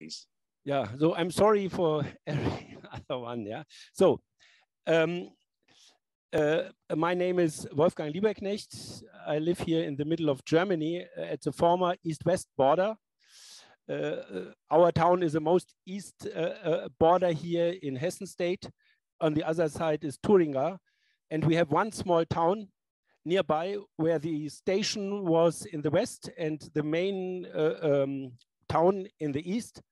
please. Yeah, so I'm sorry for every other one. Yeah, so um, uh, my name is Wolfgang Lieberknecht. I live here in the middle of Germany uh, at the former east-west border. Uh, uh our town is the most east uh, uh, border here in Hessen state. On the other side is Thuringia. And we have one small town nearby where the station was in the west and the main um, town in the east.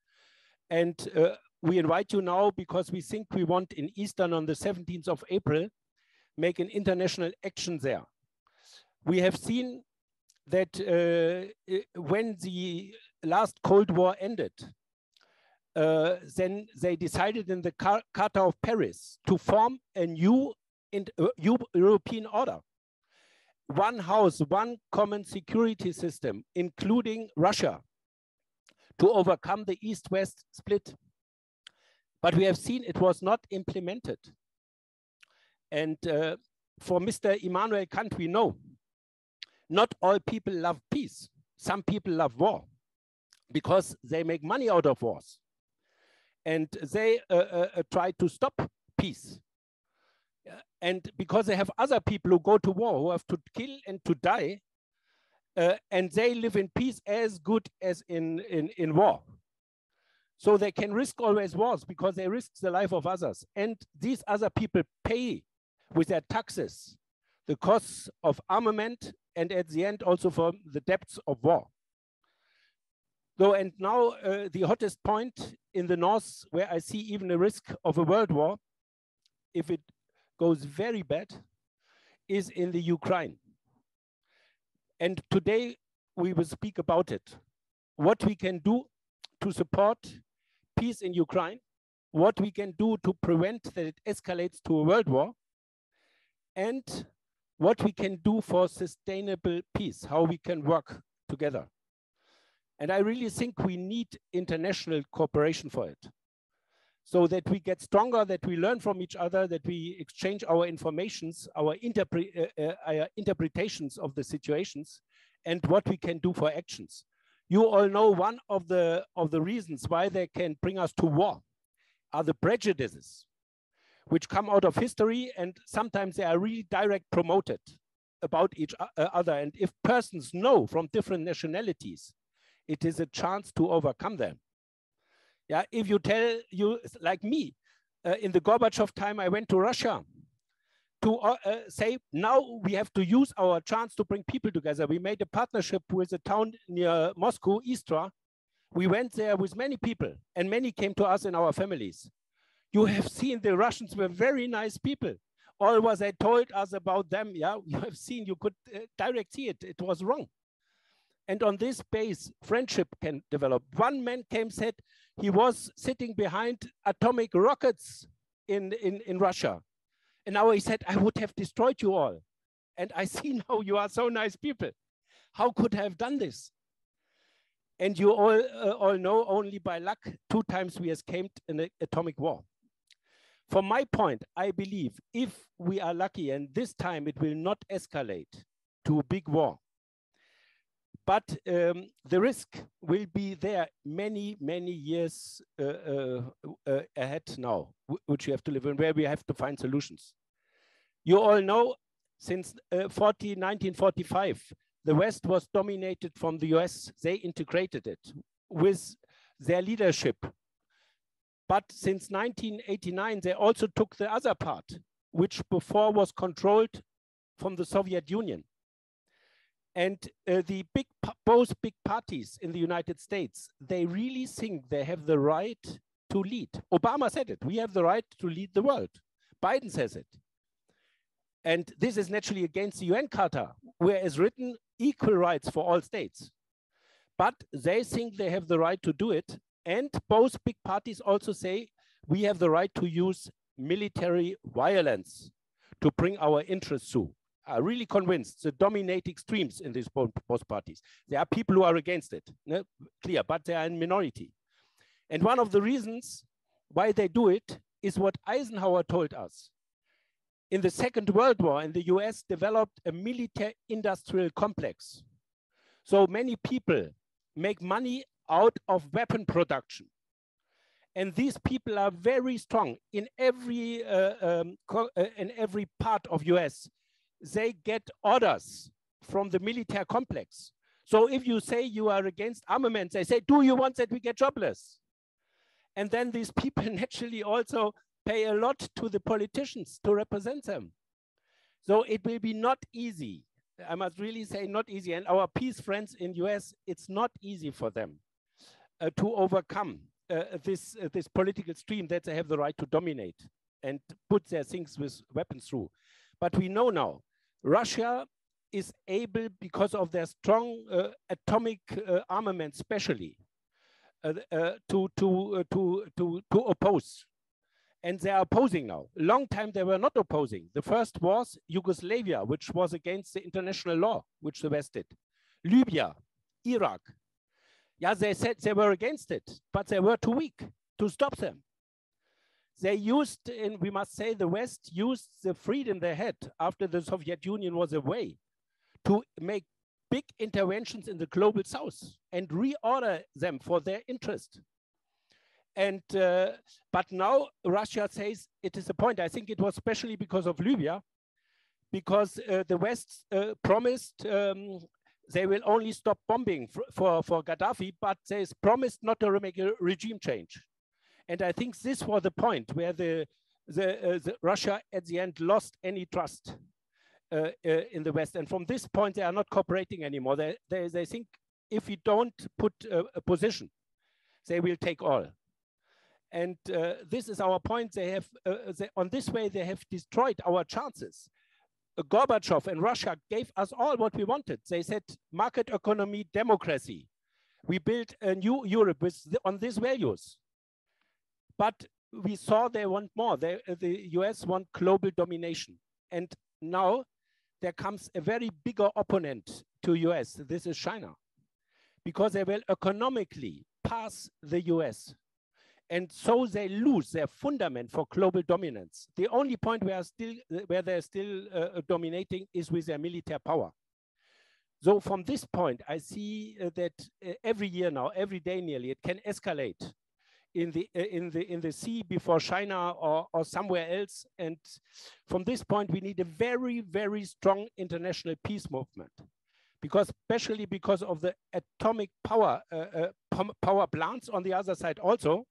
And uh, we invite you now because we think we want in Eastern on the 17th of April, make an international action there. We have seen that uh, when the last Cold War ended, uh, then they decided in the Charter of Paris to form a new uh, European order. One house, one common security system, including Russia, to overcome the East-West split. But we have seen it was not implemented. And uh, for Mr. Immanuel Kant, we know not all people love peace. Some people love war because they make money out of wars. And they uh, uh, try to stop peace. And because they have other people who go to war, who have to kill and to die, uh, and they live in peace as good as in, in, in war. So they can risk always wars because they risk the life of others. And these other people pay with their taxes the costs of armament and at the end also for the debts of war. So, and now uh, the hottest point in the north where I see even a risk of a world war, if it goes very bad, is in the Ukraine. And today we will speak about it. What we can do to support peace in Ukraine, what we can do to prevent that it escalates to a world war, and what we can do for sustainable peace, how we can work together. And I really think we need international cooperation for it so that we get stronger, that we learn from each other, that we exchange our informations, our, interpre uh, uh, our interpretations of the situations, and what we can do for actions. You all know one of the, of the reasons why they can bring us to war are the prejudices, which come out of history, and sometimes they are really direct promoted about each uh, other. And if persons know from different nationalities, it is a chance to overcome them. Yeah, if you tell you like me, uh, in the Gorbachev time, I went to Russia to uh, uh, say now we have to use our chance to bring people together. We made a partnership with a town near Moscow, Istra. We went there with many people, and many came to us in our families. You have seen the Russians were very nice people. All what they told us about them, yeah, you have seen, you could uh, direct see it. It was wrong. And on this base, friendship can develop. One man came said he was sitting behind atomic rockets in, in, in Russia. And now he said, I would have destroyed you all. And I see now you are so nice people. How could I have done this? And you all, uh, all know only by luck, two times we escaped an atomic war. From my point, I believe if we are lucky and this time it will not escalate to a big war, but um, the risk will be there many, many years uh, uh, uh, ahead now, which we have to live in, where we have to find solutions. You all know since uh, 40, 1945, the West was dominated from the US. They integrated it with their leadership. But since 1989, they also took the other part, which before was controlled from the Soviet Union. And uh, the big, both big parties in the United States, they really think they have the right to lead. Obama said it, we have the right to lead the world. Biden says it. And this is naturally against the UN Charter, where is written equal rights for all states. But they think they have the right to do it. And both big parties also say we have the right to use military violence to bring our interests through are really convinced the dominate extremes in these both, both parties. There are people who are against it, no? clear, but they are in minority. And one of the reasons why they do it is what Eisenhower told us. In the Second World War, in the US developed a military industrial complex. So many people make money out of weapon production. And these people are very strong in every, uh, um, uh, in every part of US. They get orders from the military complex. So if you say you are against armaments, they say, do you want that we get jobless? And then these people naturally also pay a lot to the politicians to represent them. So it will be not easy. I must really say not easy. And our peace friends in US, it's not easy for them uh, to overcome uh, this, uh, this political stream that they have the right to dominate and put their things with weapons through. But we know now, Russia is able, because of their strong uh, atomic uh, armament, especially, uh, to, to, to, to, to oppose and they are opposing now. Long time they were not opposing. The first was Yugoslavia, which was against the international law, which the West did. Libya, Iraq. Yeah, they said they were against it, but they were too weak to stop them. They used, and we must say, the West used the freedom they had after the Soviet Union was away to make big interventions in the global South and reorder them for their interest. And uh, but now Russia says it is a point. I think it was especially because of Libya, because uh, the West uh, promised um, they will only stop bombing for, for, for Gaddafi, but they promised not to make a regime change. And I think this was the point where the, the, uh, the Russia at the end lost any trust uh, uh, in the West. And from this point, they are not cooperating anymore. They, they, they think if we don't put a, position, they will take all. And uh, this is our point. They have, uh, they, on this way, they have destroyed our chances. Gorbachev and Russia gave us all what we wanted. They said market economy, democracy. We built a new Europe with on these values. But we saw they want more. They, uh, the US want global domination. And now there comes a very bigger opponent to US. This is China. Because they will economically pass the US and so they lose their fundament for global dominance. The only point where, still, where they're still uh, dominating is with their military power. So from this point, I see uh, that uh, every year now, every day nearly, it can escalate in the in the in the sea before China or, or somewhere else. And from this point, we need a very very strong international peace movement, because especially because of the atomic power uh, uh, power plants on the other side also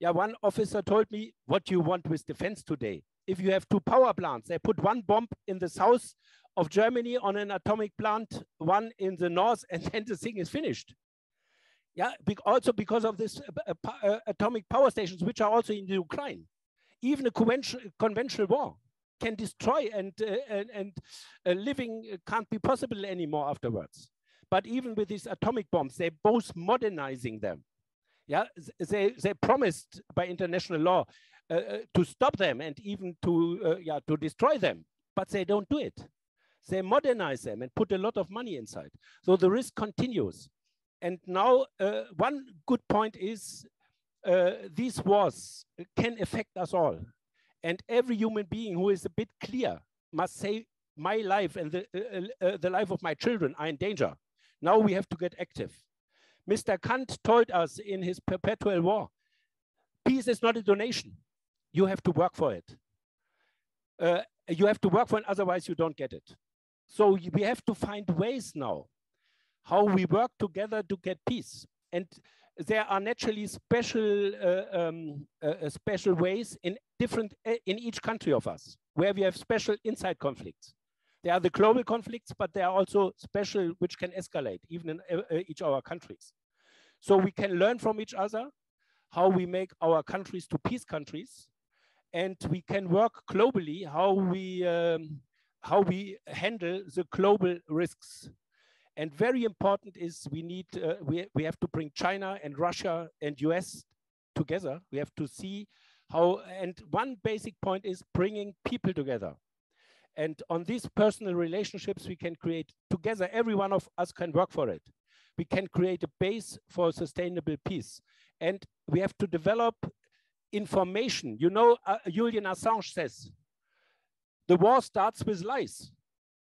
yeah, one officer told me, what you want with defense today? If you have two power plants, they put one bomb in the south of Germany on an atomic plant, one in the north, and then the thing is finished. Yeah, also because of this uh, uh, uh, atomic power stations, which are also in the Ukraine. Even a conventional, conventional war can destroy and, uh, and, and uh, living can't be possible anymore afterwards. But even with these atomic bombs, they're both modernizing them. Yeah, they, they promised by international law uh, to stop them and even to, yeah, to destroy them, but they don't do it. They modernize them and put a lot of money inside. So the risk continues. And now uh, one good point is uh, these wars can affect us all. And every human being who is a bit clear must say, my life and the, uh, uh, the life of my children are in danger. Now we have to get active. Mr. Kant told us in his Perpetual War, peace is not a donation. You have to work for it. Uh, you have to work for it, otherwise you don't get it. So we have to find ways now how we work together to get peace. And there are naturally special uh, um, uh, special ways in different uh, in each country of us where we have special inside conflicts. There are the global conflicts, but there are also special which can escalate even in uh, uh, each our countries. So we can learn from each other how we make our countries to peace countries, and we can work globally how we um, how we handle the global risks. And very important is we need uh, we we have to bring China and Russia and US together. We have to see how. And one basic point is bringing people together. And on these personal relationships, we can create together, every one of us can work for it. We can create a base for sustainable peace. And we have to develop information. You know, uh, Julian Assange says, the war starts with lies.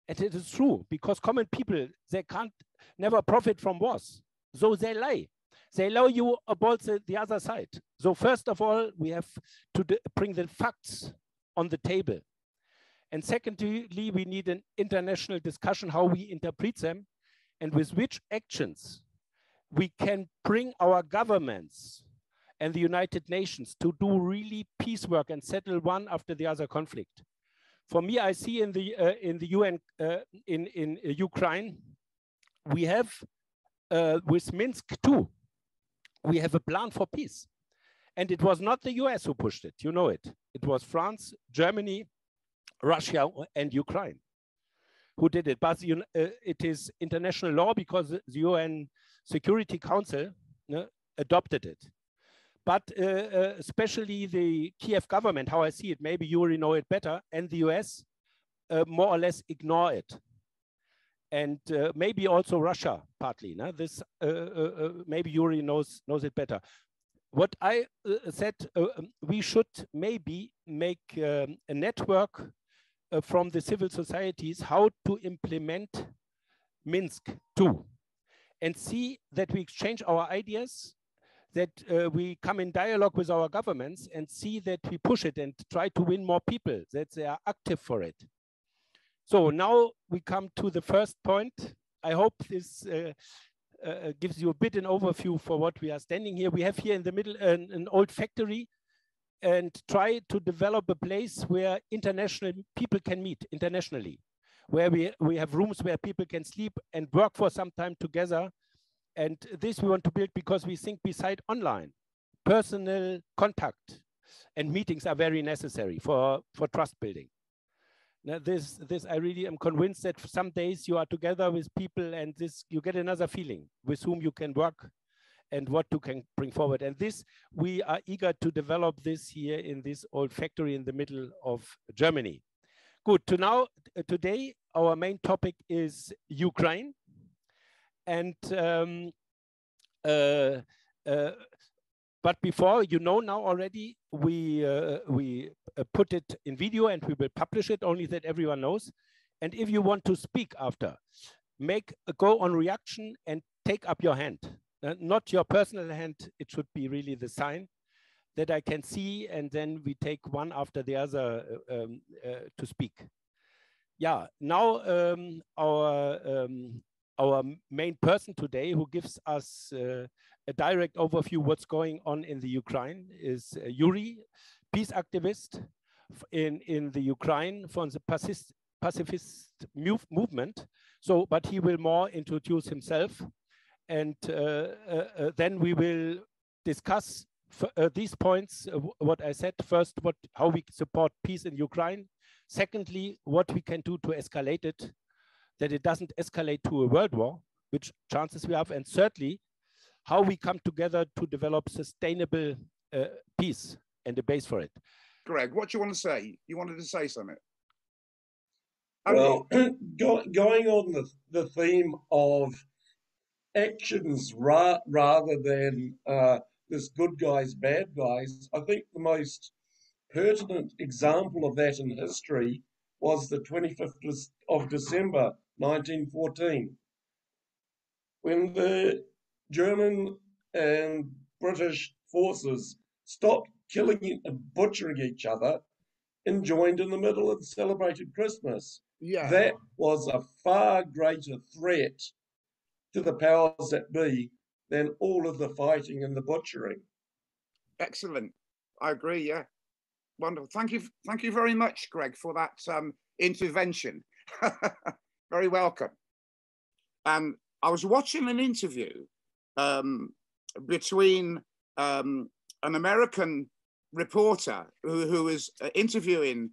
And it is true because common people, they can't never profit from wars. So they lie. they allow you about the, the other side. So first of all, we have to bring the facts on the table. And secondly, we need an international discussion how we interpret them and with which actions we can bring our governments and the United Nations to do really peace work and settle one after the other conflict. For me, I see in the uh, in the UN uh, in in uh, Ukraine, we have uh, with Minsk II, we have a plan for peace, and it was not the US who pushed it. You know it. It was France, Germany, Russia, and Ukraine who did it. But you, uh, it is international law because the UN Security Council adopted it. But uh, uh, especially the Kiev government, how I see it, maybe you already know it better, and the US uh, more or less ignore it. And uh, maybe also Russia partly. No? This uh, maybe Yuri knows knows it better. What I said, um, we should maybe make um, a network from the civil societies how to implement Minsk II, and see that we exchange our ideas, that uh, we come in dialogue with our governments and see that we push it and try to win more people, that they are active for it. So now we come to the first point. I hope this uh, uh, gives you a bit an overview for what we are standing here. We have here in the middle an, an old factory and try to develop a place where international people can meet internationally where we, we have rooms where people can sleep and work for some time together. And this we want to build because we think beside online, personal contact and meetings are very necessary for, for trust building. Now this, this I really am convinced that some days you are together with people and this you get another feeling with whom you can work and what you can bring forward. And this, we are eager to develop this here in this old factory in the middle of Germany. Good. To now, today, our main topic is Ukraine, and um, uh, uh, but before you know now already, we uh, we uh, put it in video and we will publish it only that everyone knows. And if you want to speak after, make a go on reaction and take up your hand, uh, not your personal hand. It should be really the sign that I can see, and then we take one after the other uh, um, uh, to speak. Yeah, now um, our um, our main person today who gives us uh, a direct overview what's going on in the Ukraine is uh, Yuri, peace activist in, in the Ukraine from the pacifist, pacifist move, movement. So, but he will more introduce himself and uh, uh, uh then we will discuss uh, these points, what I said first, what how we support peace in Ukraine. Secondly, what we can do to escalate it, that it doesn't escalate to a world war, which chances we have. And thirdly, how we come together to develop sustainable uh, peace and a base for it. Greg, what do you want to say? You wanted to say something. Well, go, going on the, the theme of actions ra rather than uh, this good guys, bad guys. I think the most pertinent example of that in history was the 25th of December 1914, when the German and British forces stopped killing and butchering each other and joined in the middle and celebrated Christmas. Yeah. That was a far greater threat to the powers that be than all of the fighting and the butchering. Excellent. I agree. Yeah. Wonderful. Thank you. Thank you very much, Greg, for that um, intervention. very welcome. And I was watching an interview um, between um, an American reporter who, who was uh, interviewing,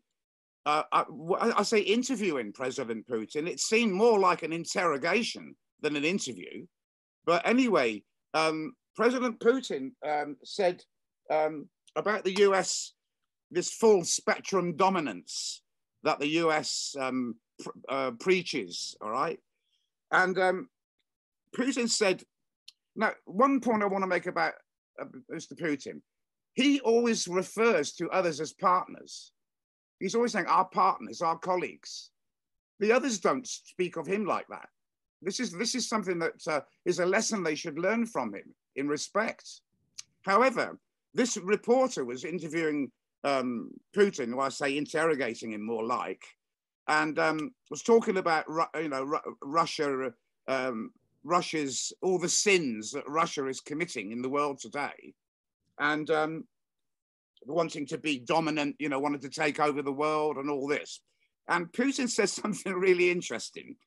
uh, I, uh, I, say interviewing President Putin. It seemed more like an interrogation than an interview. But anyway, um, President Putin um, said um, about the US, this full spectrum dominance that the US um, uh, preaches, all right? And um, Putin said, now, one point I want to make about uh, Mr. Putin, he always refers to others as partners. He's always saying our partners, our colleagues. The others don't speak of him like that. This is this is something that uh, is a lesson they should learn from him. in respect. However, this reporter was interviewing um, Putin, or I say interrogating him more like, and um, was talking about you know Russia, um, Russia's all the sins that Russia is committing in the world today, and um, wanting to be dominant, you know, wanted to take over the world and all this. And Putin says something really interesting.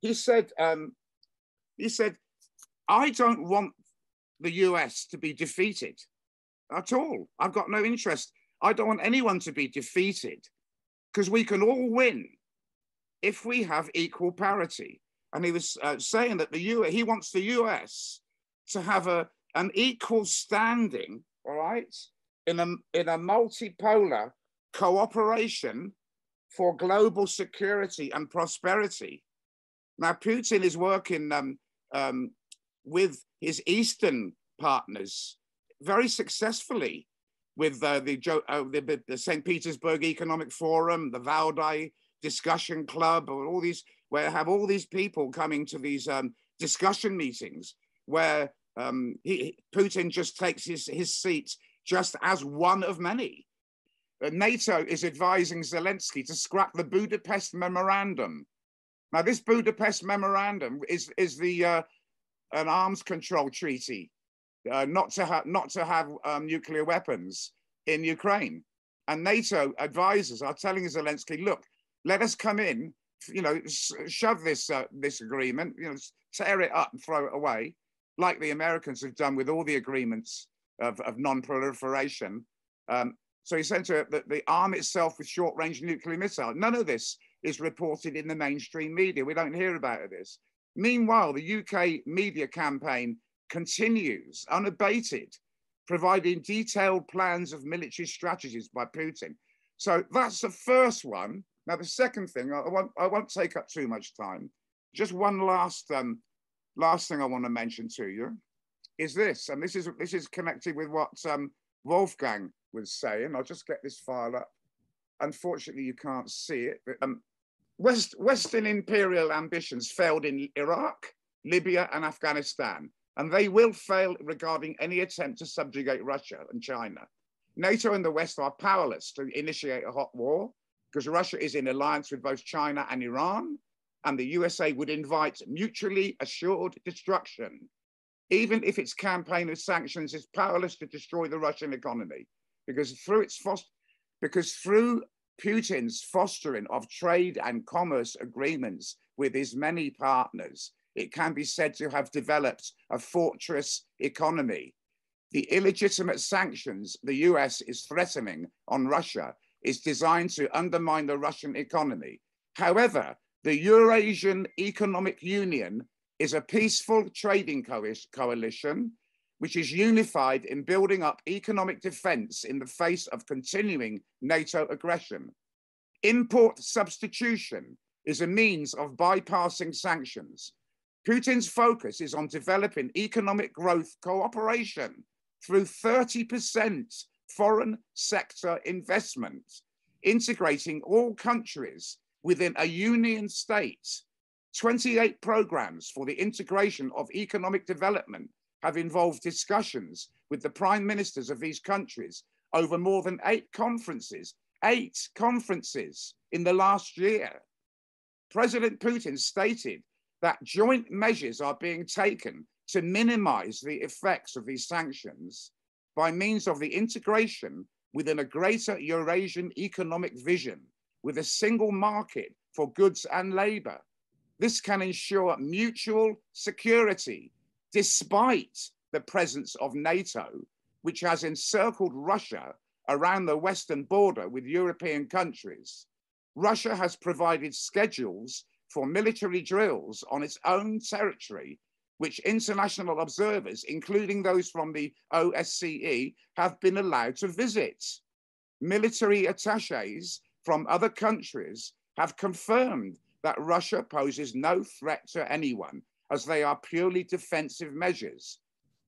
He said, um, he said, I don't want the US to be defeated at all. I've got no interest. I don't want anyone to be defeated because we can all win if we have equal parity. And he was uh, saying that the U he wants the US to have a, an equal standing, all right, in a, in a multipolar cooperation for global security and prosperity. Now, Putin is working um, um, with his Eastern partners very successfully with uh, the, uh, the, the, St. Petersburg Economic Forum, the Valdai Discussion Club, or all these, where have all these people coming to these um, discussion meetings where um, he, Putin just takes his, his seat just as one of many. Uh, NATO is advising Zelensky to scrap the Budapest Memorandum. Now, this Budapest Memorandum is, is the uh, an arms control treaty, uh, not to have not to have um, nuclear weapons in Ukraine. And NATO advisors are telling Zelensky, look, let us come in, you know, shove this uh, this agreement, you know, tear it up and throw it away, like the Americans have done with all the agreements of, of non-proliferation. Um, so to that the arm itself with short-range nuclear missile. None of this is reported in the mainstream media. We don't hear about this. Meanwhile, the UK media campaign continues unabated, providing detailed plans of military strategies by Putin. So that's the first one. Now, the second thing, I won't, I won't take up too much time. Just one last, um, last thing I want to mention to you is this, and this is this is connected with what um, Wolfgang was saying. I'll just get this file up. Unfortunately, you can't see it, but um, West, Western imperial ambitions failed in Iraq, Libya, and Afghanistan, and they will fail regarding any attempt to subjugate Russia and China. NATO and the West are powerless to initiate a hot war because Russia is in alliance with both China and Iran, and the USA would invite mutually assured destruction even if its campaign of sanctions is powerless to destroy the Russian economy, because through its foster, because through Putin's fostering of trade and commerce agreements with his many partners, it can be said to have developed a fortress economy. The illegitimate sanctions the US is threatening on Russia is designed to undermine the Russian economy. However, the Eurasian Economic Union is a peaceful trading co coalition which is unified in building up economic defense in the face of continuing NATO aggression. Import substitution is a means of bypassing sanctions. Putin's focus is on developing economic growth cooperation through 30% foreign sector investment, integrating all countries within a union state 28 programs for the integration of economic development have involved discussions with the prime ministers of these countries over more than eight conferences, eight conferences in the last year. President Putin stated that joint measures are being taken to minimize the effects of these sanctions by means of the integration within a greater Eurasian economic vision with a single market for goods and labor this can ensure mutual security despite the presence of NATO, which has encircled Russia around the western border with European countries. Russia has provided schedules for military drills on its own territory, which international observers, including those from the OSCE, have been allowed to visit. Military attaches from other countries have confirmed that Russia poses no threat to anyone, as they are purely defensive measures.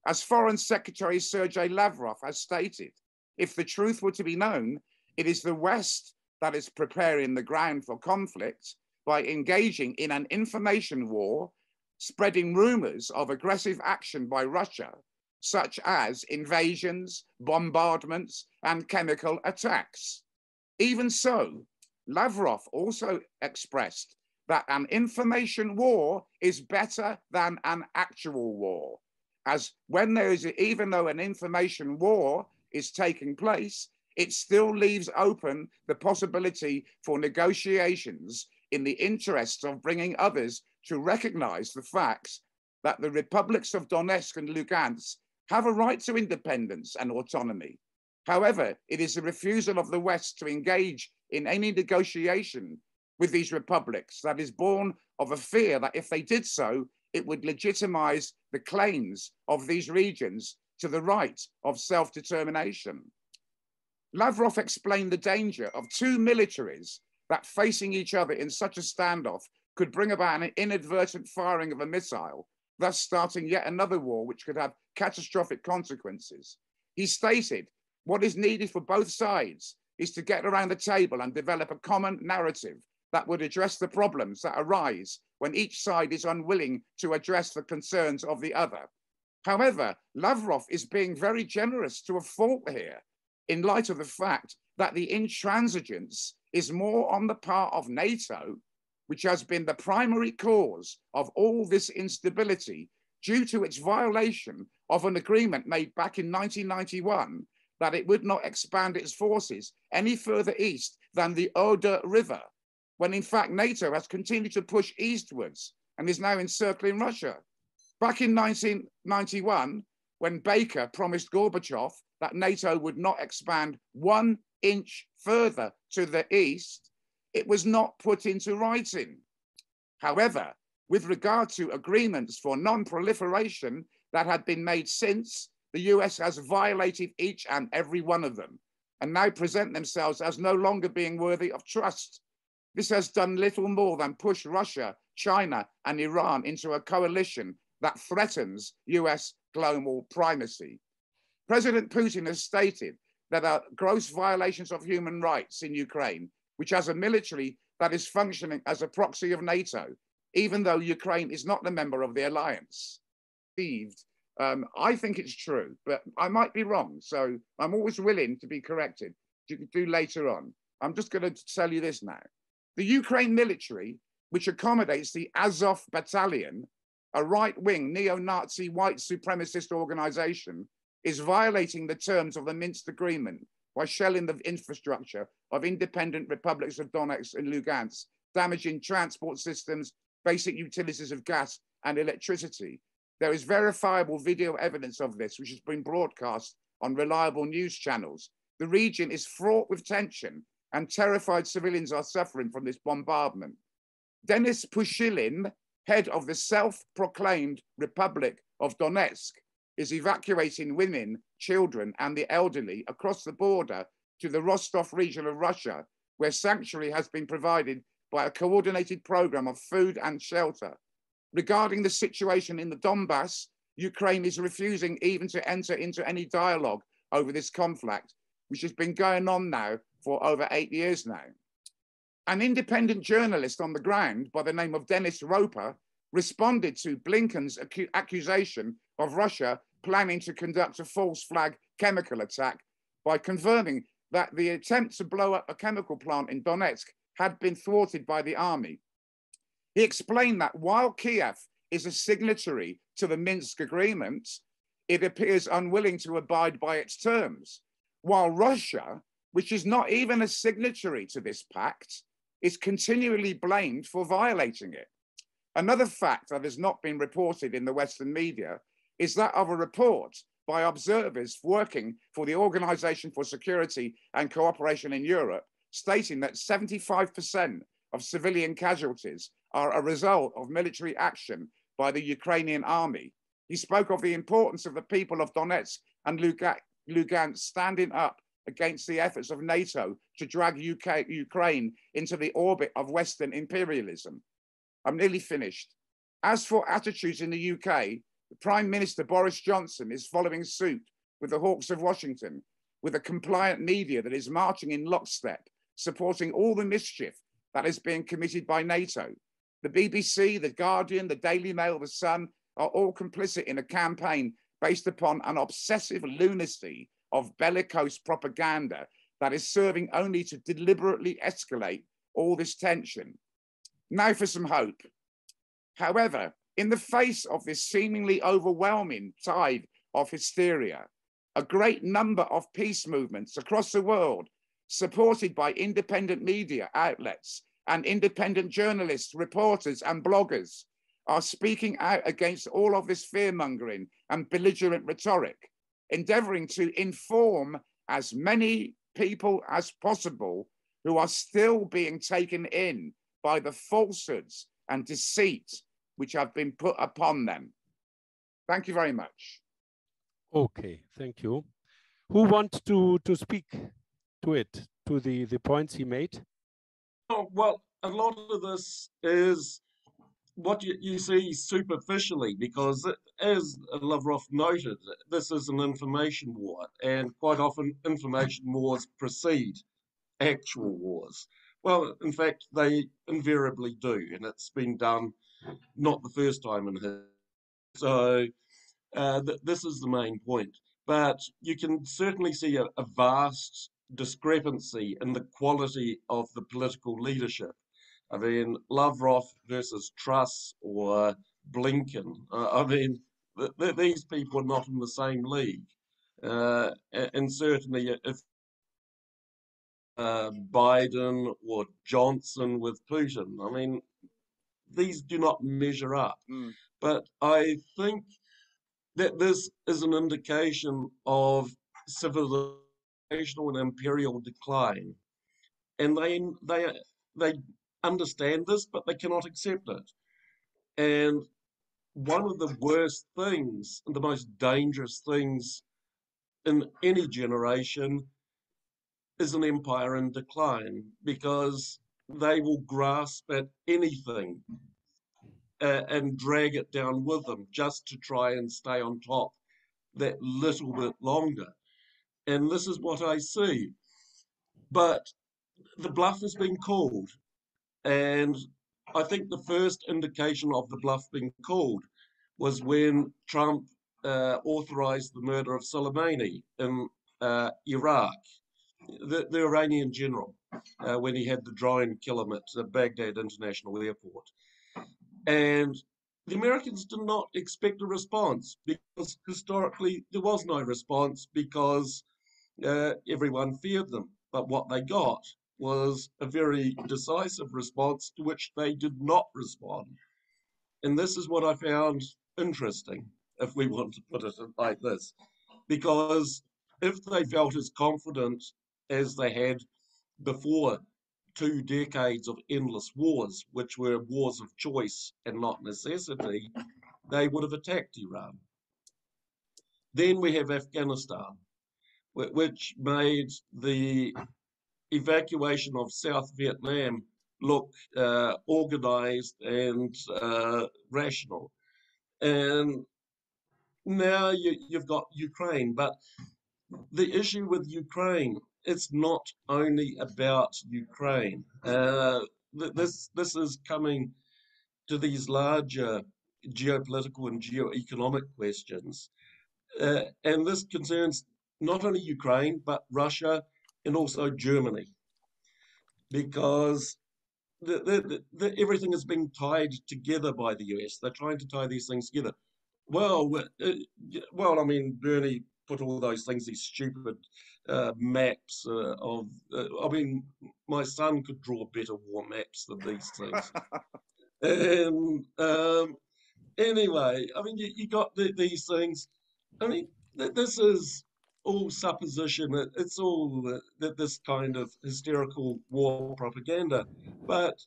As Foreign Secretary Sergei Lavrov has stated, if the truth were to be known, it is the West that is preparing the ground for conflict by engaging in an information war, spreading rumors of aggressive action by Russia such as invasions, bombardments, and chemical attacks. Even so, Lavrov also expressed that an information war is better than an actual war. As when there is, even though an information war is taking place, it still leaves open the possibility for negotiations in the interests of bringing others to recognize the facts that the republics of Donetsk and Lugansk have a right to independence and autonomy. However, it is the refusal of the West to engage in any negotiation with these republics that is born of a fear that if they did so, it would legitimize the claims of these regions to the right of self determination. Lavrov explained the danger of two militaries that facing each other in such a standoff could bring about an inadvertent firing of a missile, thus starting yet another war which could have catastrophic consequences. He stated, What is needed for both sides is to get around the table and develop a common narrative that would address the problems that arise when each side is unwilling to address the concerns of the other. However, Lavrov is being very generous to a fault here in light of the fact that the intransigence is more on the part of NATO, which has been the primary cause of all this instability due to its violation of an agreement made back in 1991 that it would not expand its forces any further east than the Oder River when in fact NATO has continued to push eastwards and is now encircling Russia. Back in 1991, when Baker promised Gorbachev that NATO would not expand one inch further to the east, it was not put into writing. However, with regard to agreements for non proliferation that had been made since, the US has violated each and every one of them and now present themselves as no longer being worthy of trust this has done little more than push Russia, China, and Iran into a coalition that threatens US global primacy. President Putin has stated that there are gross violations of human rights in Ukraine, which has a military that is functioning as a proxy of NATO, even though Ukraine is not a member of the alliance. Um, I think it's true, but I might be wrong. So I'm always willing to be corrected. You can do later on. I'm just going to tell you this now. The Ukraine military, which accommodates the Azov Battalion, a right wing neo Nazi white supremacist organization, is violating the terms of the Minsk agreement by shelling the infrastructure of independent republics of Donetsk and Lugansk, damaging transport systems, basic utilities of gas and electricity. There is verifiable video evidence of this, which has been broadcast on reliable news channels. The region is fraught with tension and terrified civilians are suffering from this bombardment. Denis Pushilin, head of the self-proclaimed Republic of Donetsk, is evacuating women, children, and the elderly across the border to the Rostov region of Russia, where sanctuary has been provided by a coordinated program of food and shelter. Regarding the situation in the Donbass, Ukraine is refusing even to enter into any dialogue over this conflict, which has been going on now for over eight years now. An independent journalist on the ground by the name of Dennis Roper responded to Blinken's acu accusation of Russia planning to conduct a false flag chemical attack by confirming that the attempt to blow up a chemical plant in Donetsk had been thwarted by the army. He explained that while Kiev is a signatory to the Minsk agreement, it appears unwilling to abide by its terms, while Russia which is not even a signatory to this pact, is continually blamed for violating it. Another fact that has not been reported in the Western media is that of a report by observers working for the Organization for Security and Cooperation in Europe, stating that 75% of civilian casualties are a result of military action by the Ukrainian army. He spoke of the importance of the people of Donetsk and Lugansk standing up against the efforts of NATO to drag UK, Ukraine into the orbit of Western imperialism. I'm nearly finished. As for attitudes in the UK, the Prime Minister Boris Johnson is following suit with the Hawks of Washington, with a compliant media that is marching in lockstep, supporting all the mischief that is being committed by NATO. The BBC, The Guardian, The Daily Mail, The Sun are all complicit in a campaign based upon an obsessive lunacy of bellicose propaganda that is serving only to deliberately escalate all this tension. Now for some hope. However, in the face of this seemingly overwhelming tide of hysteria, a great number of peace movements across the world, supported by independent media outlets and independent journalists, reporters, and bloggers, are speaking out against all of this fear mongering and belligerent rhetoric, endeavoring to inform as many people as possible who are still being taken in by the falsehoods and deceit which have been put upon them. Thank you very much. Okay, thank you. Who wants to, to speak to it, to the, the points he made? Oh, well, a lot of this is what you, you see superficially, because as Lavrov noted, this is an information war, and quite often information wars precede actual wars. Well, in fact, they invariably do, and it's been done not the first time in history. So uh, th this is the main point. But you can certainly see a, a vast discrepancy in the quality of the political leadership. I mean, Lavrov versus Truss or Blinken. Uh, I mean, th th these people are not in the same league. Uh, and certainly, if uh, Biden or Johnson with Putin. I mean, these do not measure up. Mm. But I think that this is an indication of civilizational and imperial decline. And they, they, they understand this, but they cannot accept it. And one of the worst things, and the most dangerous things in any generation is an empire in decline because they will grasp at anything uh, and drag it down with them just to try and stay on top that little bit longer. And this is what I see. But the bluff has been called. And I think the first indication of the bluff being called was when Trump uh, authorized the murder of Soleimani in uh, Iraq the, the Iranian general uh, when he had the drone kill him at uh, Baghdad International Airport. And the Americans did not expect a response because historically there was no response because uh, everyone feared them. But what they got was a very decisive response to which they did not respond. And this is what I found interesting, if we want to put it like this, because if they felt as confident as they had before two decades of endless wars, which were wars of choice and not necessity, they would have attacked Iran. Then we have Afghanistan, which made the evacuation of South Vietnam look uh, organized and uh, rational. And now you, you've got Ukraine, but the issue with Ukraine it's not only about Ukraine. Uh, this this is coming to these larger geopolitical and geoeconomic questions, uh, and this concerns not only Ukraine but Russia and also Germany, because the, the, the, everything is being tied together by the US. They're trying to tie these things together. Well, uh, well, I mean, Bernie put all those things, these stupid uh, maps uh, of. Uh, I mean, my son could draw better war maps than these things. and um, anyway, I mean, you, you got the, these things. I mean, th- this is all supposition. It, it's all that this kind of hysterical war propaganda, but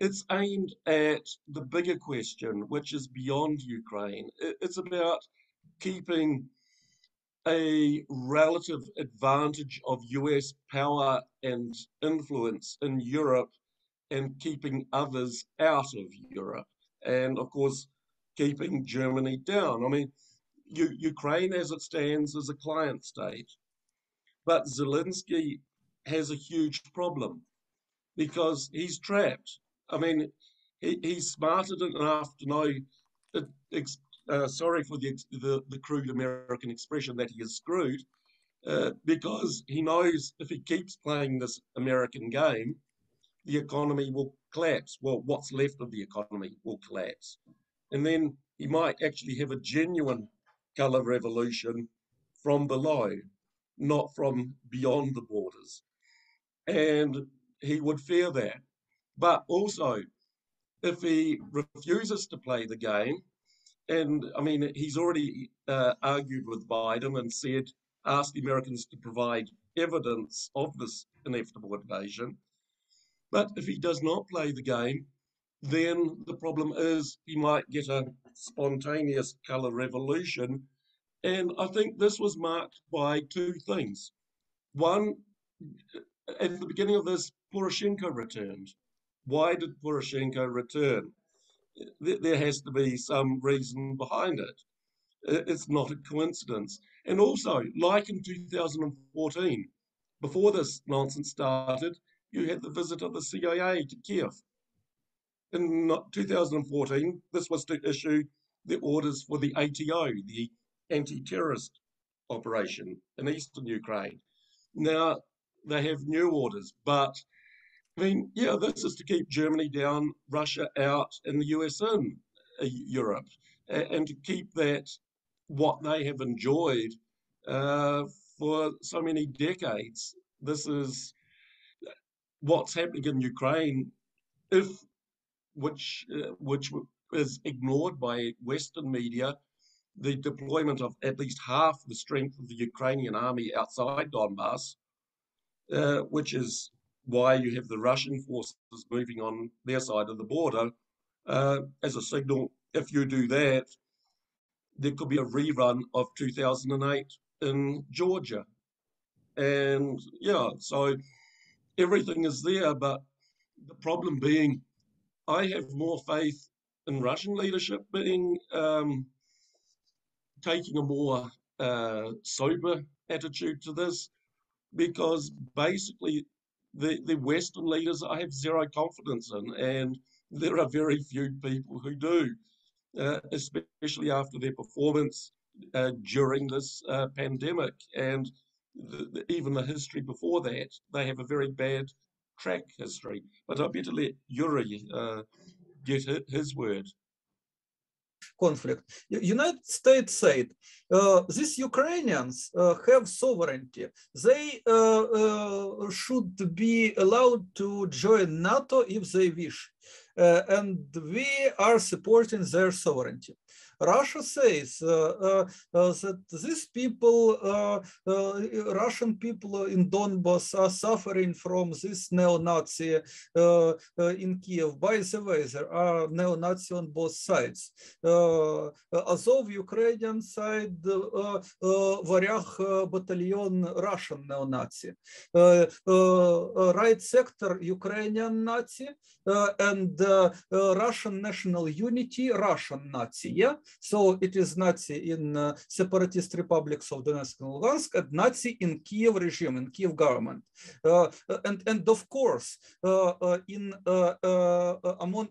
it's aimed at the bigger question, which is beyond Ukraine. It, it's about keeping a relative advantage of US power and influence in Europe and keeping others out of Europe. And of course, keeping Germany down. I mean, U Ukraine as it stands is a client state. But Zelensky has a huge problem because he's trapped. I mean, he, he's smarter enough to know uh, sorry for the, the, the crude American expression that he is screwed, uh, because he knows if he keeps playing this American game, the economy will collapse. Well, what's left of the economy will collapse. And then he might actually have a genuine colour revolution from below, not from beyond the borders. And he would fear that. But also, if he refuses to play the game, and I mean, he's already uh, argued with Biden and said, ask the Americans to provide evidence of this inevitable invasion. But if he does not play the game, then the problem is he might get a spontaneous colour revolution. And I think this was marked by two things. One, at the beginning of this, Poroshenko returned. Why did Poroshenko return? There has to be some reason behind it. It's not a coincidence. And also, like in 2014, before this nonsense started, you had the visit of the CIA to Kiev. In 2014, this was to issue the orders for the ATO, the anti-terrorist operation in eastern Ukraine. Now they have new orders, but I mean, yeah, this is to keep Germany down, Russia out, and the US in uh, Europe, and to keep that what they have enjoyed uh, for so many decades. This is what's happening in Ukraine, if which uh, which is ignored by Western media, the deployment of at least half the strength of the Ukrainian army outside Donbass, uh, which is why you have the Russian forces moving on their side of the border uh, as a signal. If you do that, there could be a rerun of 2008 in Georgia. And yeah, so everything is there, but the problem being, I have more faith in Russian leadership being um, taking a more uh, sober attitude to this, because basically the, the Western leaders I have zero confidence in, and there are very few people who do, uh, especially after their performance uh, during this uh, pandemic. And the, the, even the history before that, they have a very bad track history. But I better let Yuri uh, get his word. Conflict. United States said uh, these Ukrainians uh, have sovereignty. They uh, should be allowed to join NATO if they wish. And we are supporting their sovereignty. Russia says uh, uh, uh, that these people, uh, uh, Russian people in Donbass are suffering from this neo-Nazi uh, in Kiev. By the way, there are neo-Nazi on both sides. Azov, Ukrainian side, Varyag battalion, Russian neo-Nazi. Right sector, Ukrainian Nazi, and Russian national unity, Russian Nazi. Yeah, so it is Nazi in uh, separatist republics of Donetsk and Lugansk and Nazi in Kiev regime, in Kiev government. Uh, and, and of course, uh, uh in uh, among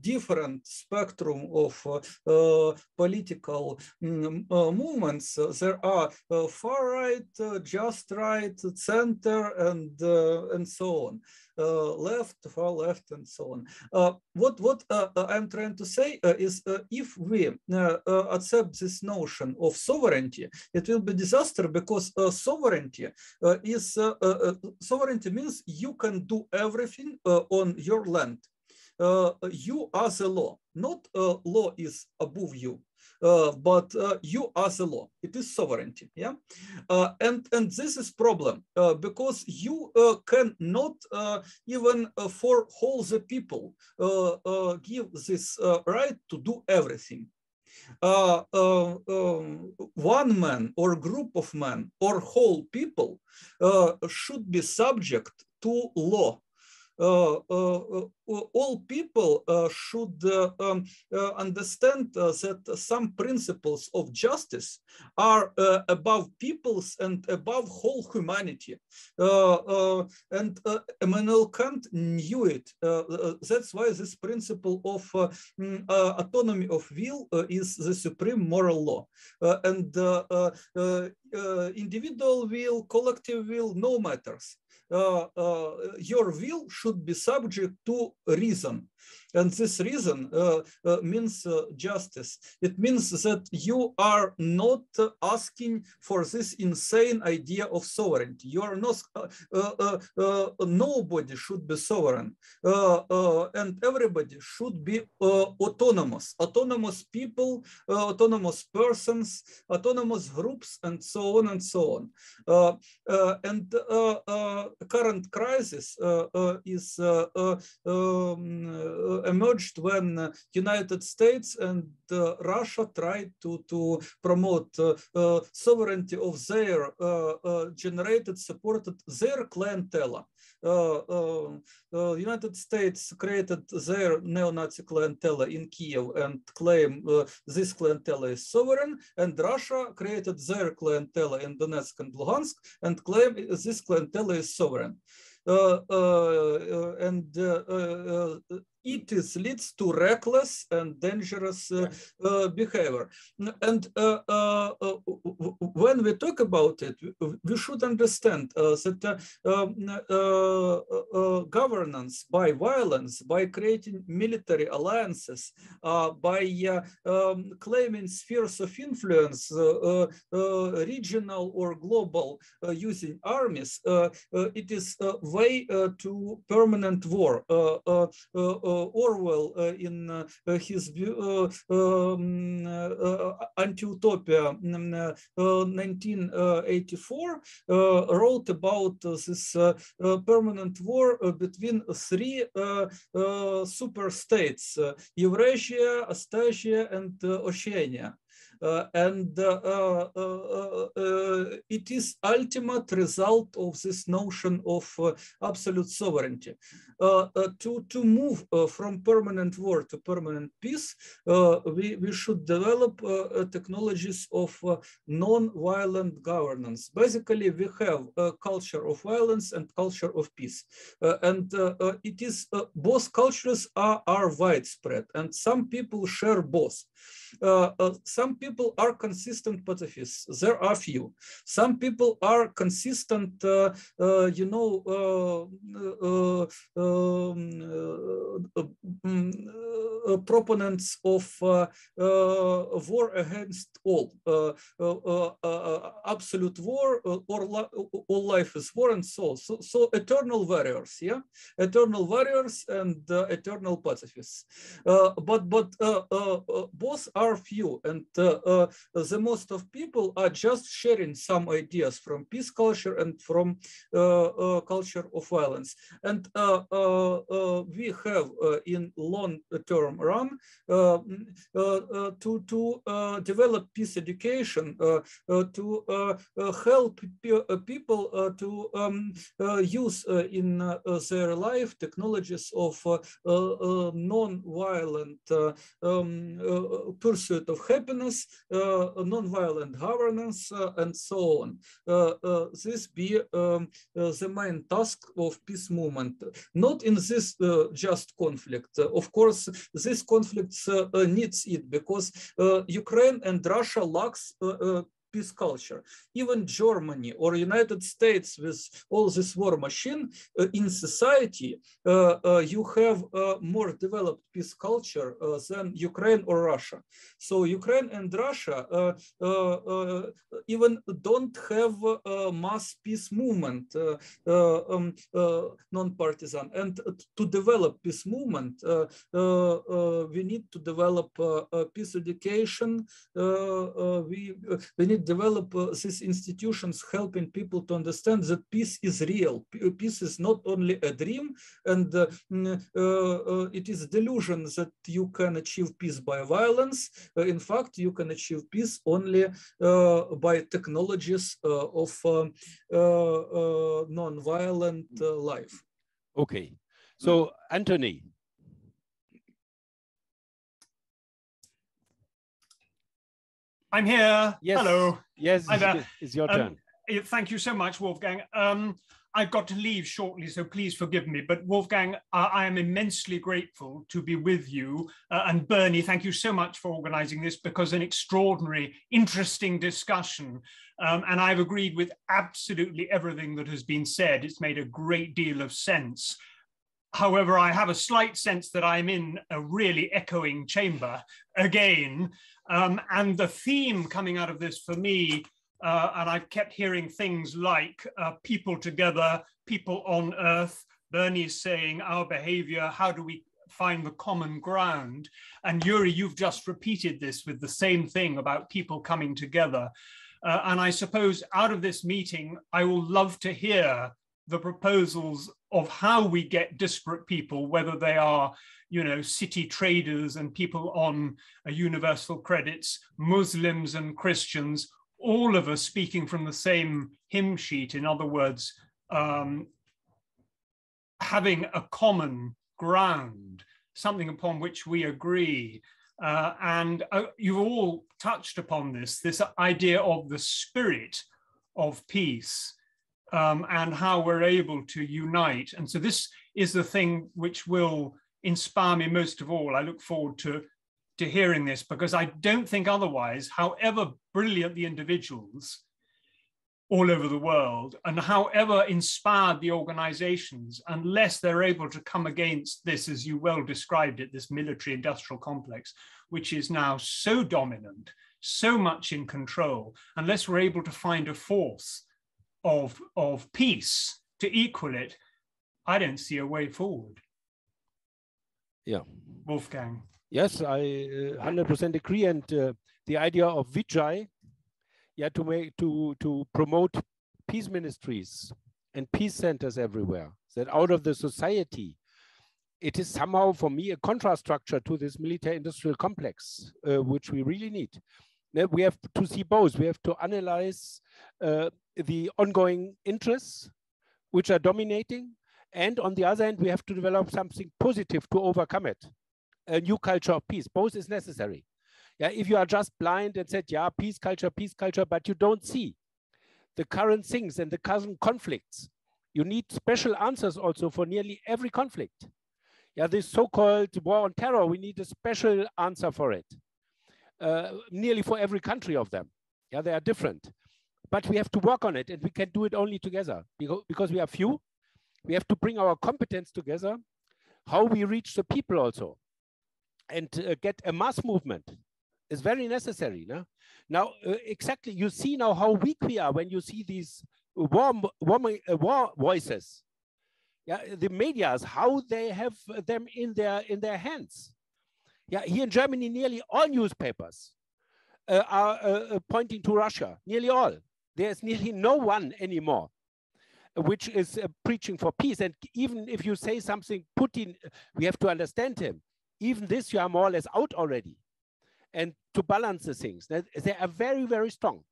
different spectrum of political um, movements, there are far right, just right, center, and and so on. Uh, left, far left, and so on. What what uh, I'm trying to say is if we accept this notion of sovereignty, it will be disaster because sovereignty is sovereignty means you can do everything on your land. you are the law, not law is above you. Uh, but uh, you are the law. It is sovereignty. Yeah, uh, and and this is problem because you cannot even for all the people give this right to do everything. Uh, uh, um, one man or group of men or whole people uh, should be subject to law all people should um, understand that some principles of justice are above peoples and above whole humanity. and Immanuel Kant knew it. that's why this principle of autonomy of will is the supreme moral law. and individual will, collective will, no matters. Uh, uh, your will should be subject to reason. And this reason uh, uh, means uh, justice. It means that you are not asking for this insane idea of sovereignty. You are not, uh, uh, uh, nobody should be sovereign. and everybody should be autonomous. Autonomous people, autonomous persons, autonomous groups, and so on and so on. and current crisis is um, emerged when uh, United States and uh, Russia tried to, to promote uh, sovereignty of their generated, supported their clientele. Uh, uh, United States created their neo-Nazi clientele in Kiev and claim uh, this clientele is sovereign, and Russia created their clientele in Donetsk and Luhansk and claim this clientele is sovereign. and it is leads to reckless and dangerous uh, uh, behavior. And uh, uh, uh when we talk about it, we should understand uh, that um, governance by violence, by creating military alliances, by um, claiming spheres of influence, regional or global, using armies, it is a way to permanent war. Orwell in his um, Anti-Utopia 1984 wrote about this permanent war between three super states, Eurasia, Eastasia, and Oceania. Uh, and uh uh, uh, uh, uh, it is ultimate result of this notion of absolute sovereignty. to, to move from permanent war to permanent peace, we, we should develop technologies of non-violent governance. Basically, we have a culture of violence and culture of peace. and it is both cultures are, are widespread and some people share both. Uh, uh, some people are consistent pacifists. There are few. Some people are consistent, uh, you know, um, mm, proponents of war against all, absolute war, or all life is war, and so so so eternal warriors, yeah, eternal warriors and eternal pacifists. but but both are are few and uh, uh, the most of people are just sharing some ideas from peace culture and from uh, culture of violence. And we have in long-term run to, to develop peace education, to help people to um, use in their life technologies of non-violent um, pursuit of happiness, non-violent governance, and so on. This be um, the main task of peace movement, not in this just conflict. of course, this conflict needs it because Ukraine and Russia lacks peace culture. Even Germany or United States with all this war machine uh, in society, uh, uh, you have a more developed peace culture uh, than Ukraine or Russia. So Ukraine and Russia uh, uh, even don't have a mass peace movement, um, non-partisan. And to develop peace movement, we need to develop peace education. we, we need develop uh, these institutions helping people to understand that peace is real. Uh, peace is not only a dream and uh, mm, uh, uh it is delusion that you can achieve peace by violence. Uh, in fact, you can achieve peace only by technologies of non-violent life. Okay. So, Anthony. I'm here. Yes. Hello. Yes, Hi there. it's your Um, turn. Eh, Thank you so much, Wolfgang. Um, I've got to leave shortly, so please forgive me. But Wolfgang, uh, I am immensely grateful to be with you. Uh, and Bernie, thank you so much for organizing this because an extraordinary, interesting discussion. Um, and I've agreed with absolutely everything that has been said. It's made a great deal of sense. However, I have a slight sense that I'm in a really echoing chamber again. Um, and the theme coming out of this for me uh, and I've kept hearing things like uh, people together, people on earth. Bernie's saying our behavior, how do we find the common ground? And Yuri, you've just repeated this with the same thing about people coming together. Uh, and I suppose out of this meeting, I will love to hear the proposals of how we get disparate people, whether they are, you know, city traders and people on uh, universal credits, Muslims and Christians, all of us speaking from the same hymn sheet. In other words, um, having a common ground, something upon which we agree. Uh, and uh, you've all touched upon this, this idea of the spirit of peace um, and how we're able to unite. And so this is the thing which will inspire me most of all. I look forward to to hearing this because I don't think otherwise, however brilliant the individuals all over the world and however inspired the organizations, unless they're able to come against this, as you well described it, this military industrial complex, which is now so dominant, so much in control, unless we're able to find a force of, of peace to equal it, I don't see a way forward. Yeah. Wolfgang. Yes, I uh, 100% agree. And uh, the idea of Vijay, yeah, to make to to promote peace ministries and peace centers everywhere. That out of the society, it is somehow for me a contrast structure to this military-industrial complex, uh, which we really need. We have to see both. We have to analyze uh, the ongoing interests, which are dominating, and on the other hand, we have to develop something positive to overcome it a new culture of peace. Both is necessary. Yeah, if you are just blind and said, yeah, peace culture, peace culture, but you don't see the current things and the current conflicts, you need special answers also for nearly every conflict. Yeah, this so-called war on terror, we need a special answer for it. Uh, nearly for every country of them. Yeah, they are different. But we have to work on it and we can do it only together because, we are few. We have to bring our competence together, how we reach the people also and uh, get a mass movement is very necessary. No? Now, uh, exactly, you see now how weak we are when you see these warm, war, uh, war voices. Yeah, the medias, how they have them in their in their hands. Yeah, here in Germany, nearly all newspapers uh, are uh, pointing to Russia. Nearly all. There's nearly no one anymore which is uh, preaching for peace. And even if you say something, Putin, we have to understand him even this you are more or less out already. And to balance the things, they are very, very strong.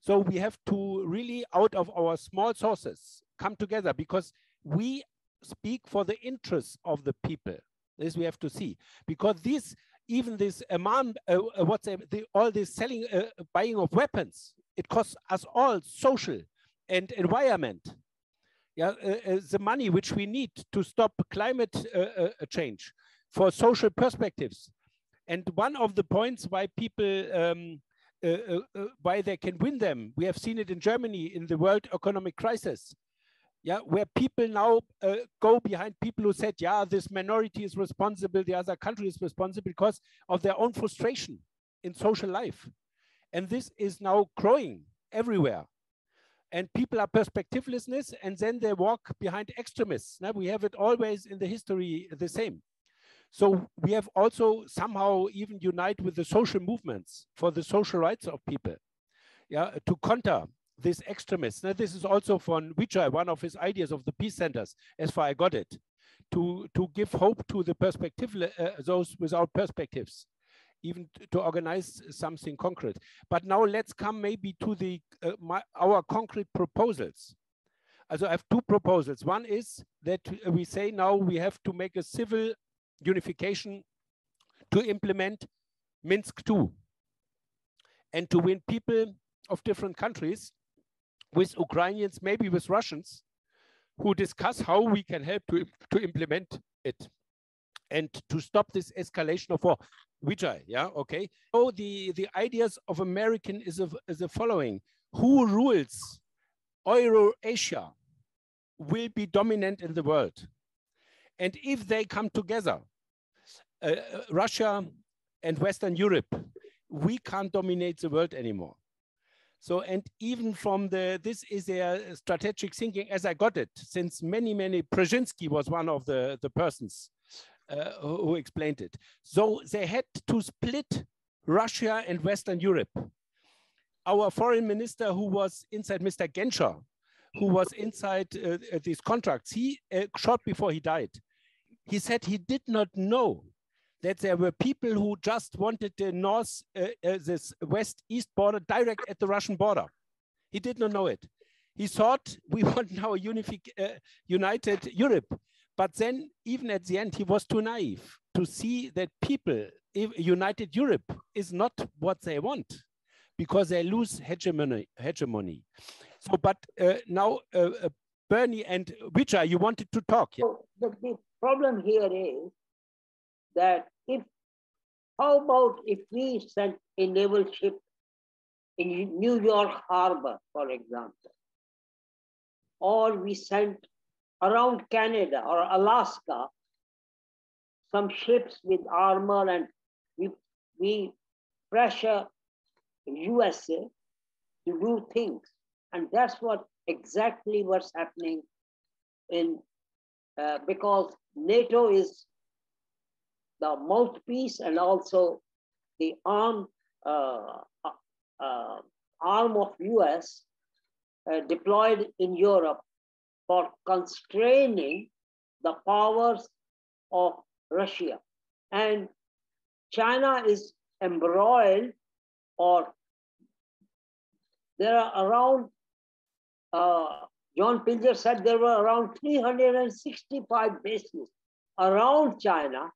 So we have to really, out of our small sources, come together because we speak for the interests of the people. This we have to see because this, even this amount, uh, uh, what's the, all this selling, uh, buying of weapons, it costs us all social and environment. Yeah, uh, uh the money which we need to stop climate uh, change, for social perspectives. And one of the points why people, um, uh, uh, why they can win them, we have seen it in Germany in the world economic crisis. Yeah, where people now uh, go behind people who said, yeah, this minority is responsible, the other country is responsible because of their own frustration in social life. And this is now growing everywhere. And people are perspectivelessness, and then they walk behind extremists. Now we have it always in the history the same. So we have also somehow even unite with the social movements for the social rights of people, yeah, to counter this extremists. Now, this is also from Vijay, one of his ideas of the peace centers, as far I got it, to, to give hope to the perspective, uh, those without perspectives, even to organize something concrete. But now let's come maybe to the uh, my, our concrete proposals. also I have two proposals. One is that we say now we have to make a civil unification to implement Minsk II and to win people of different countries with Ukrainians, maybe with Russians, who discuss how we can help to, to implement it and to stop this escalation of war. Vijay, yeah, okay. So the, the ideas of American is, a, is the following. Who rules Euro-Asia will be dominant in the world. And if they come together, uh, uh Russia and Western Europe, we can't dominate the world anymore. So, and even from the, this is a strategic thinking as I got it, since many, many, Brzezinski was one of the, the persons uh, who explained it. So they had to split Russia and Western Europe. Our foreign minister who was inside Mr. Genscher, who was inside uh, these contracts, he, uh, before he died, he said he did not know that there were people who just wanted the north, uh, uh, this west-east border direct at the Russian border. He did not know it. He thought we want now a uh, united Europe. But then, even at the end, he was too naive to see that people, if united Europe, is not what they want because they lose hegemony. hegemony. So, but uh, now, uh, uh, Bernie and Vijay, you wanted to talk. Yeah? So the, the problem here is that if, how about if we sent a naval ship in New York Harbor, for example, or we sent around Canada or Alaska some ships with armor and we, we pressure USA to do things. And that's what exactly what's happening in, uh, because NATO is the mouthpiece and also the arm, uh, uh, arm of US uh, deployed in Europe for constraining the powers of Russia. And China is embroiled or there are around, uh, John Pilger said there were around 365 bases around China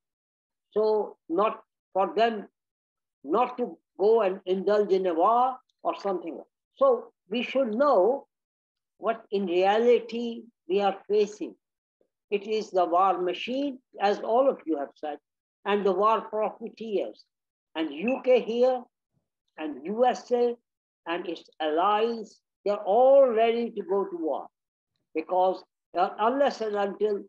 so not for them not to go and indulge in a war or something. So we should know what in reality we are facing. It is the war machine, as all of you have said, and the war profiteers. And UK here, and USA, and its allies, they're all ready to go to war. Because uh, unless and until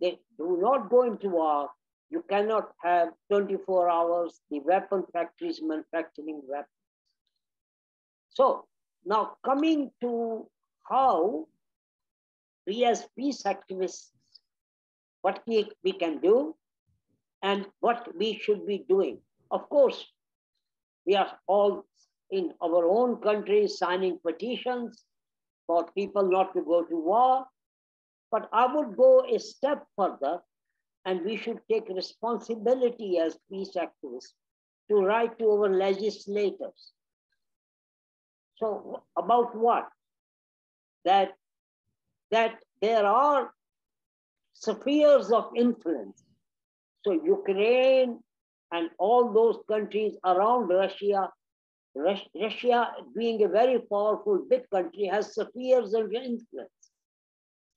they do not go into war, you cannot have 24 hours the weapon factories manufacturing weapons. So now coming to how we as peace activists, what we, we can do and what we should be doing. Of course, we are all in our own countries signing petitions for people not to go to war. But I would go a step further and we should take responsibility as peace activists to write to our legislators. So about what? That, that there are spheres of influence. So Ukraine and all those countries around Russia, Russia being a very powerful big country has spheres of influence.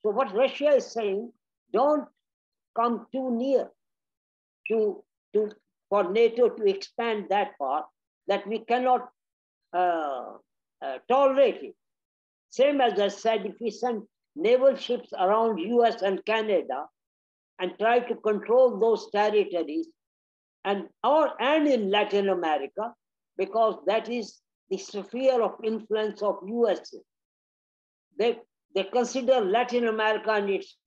So what Russia is saying, don't come too near to, to for NATO to expand that part that we cannot uh, uh, tolerate it. Same as I said, if we send naval ships around US and Canada and try to control those territories and or and in Latin America, because that is the sphere of influence of USA. They, they consider Latin America and its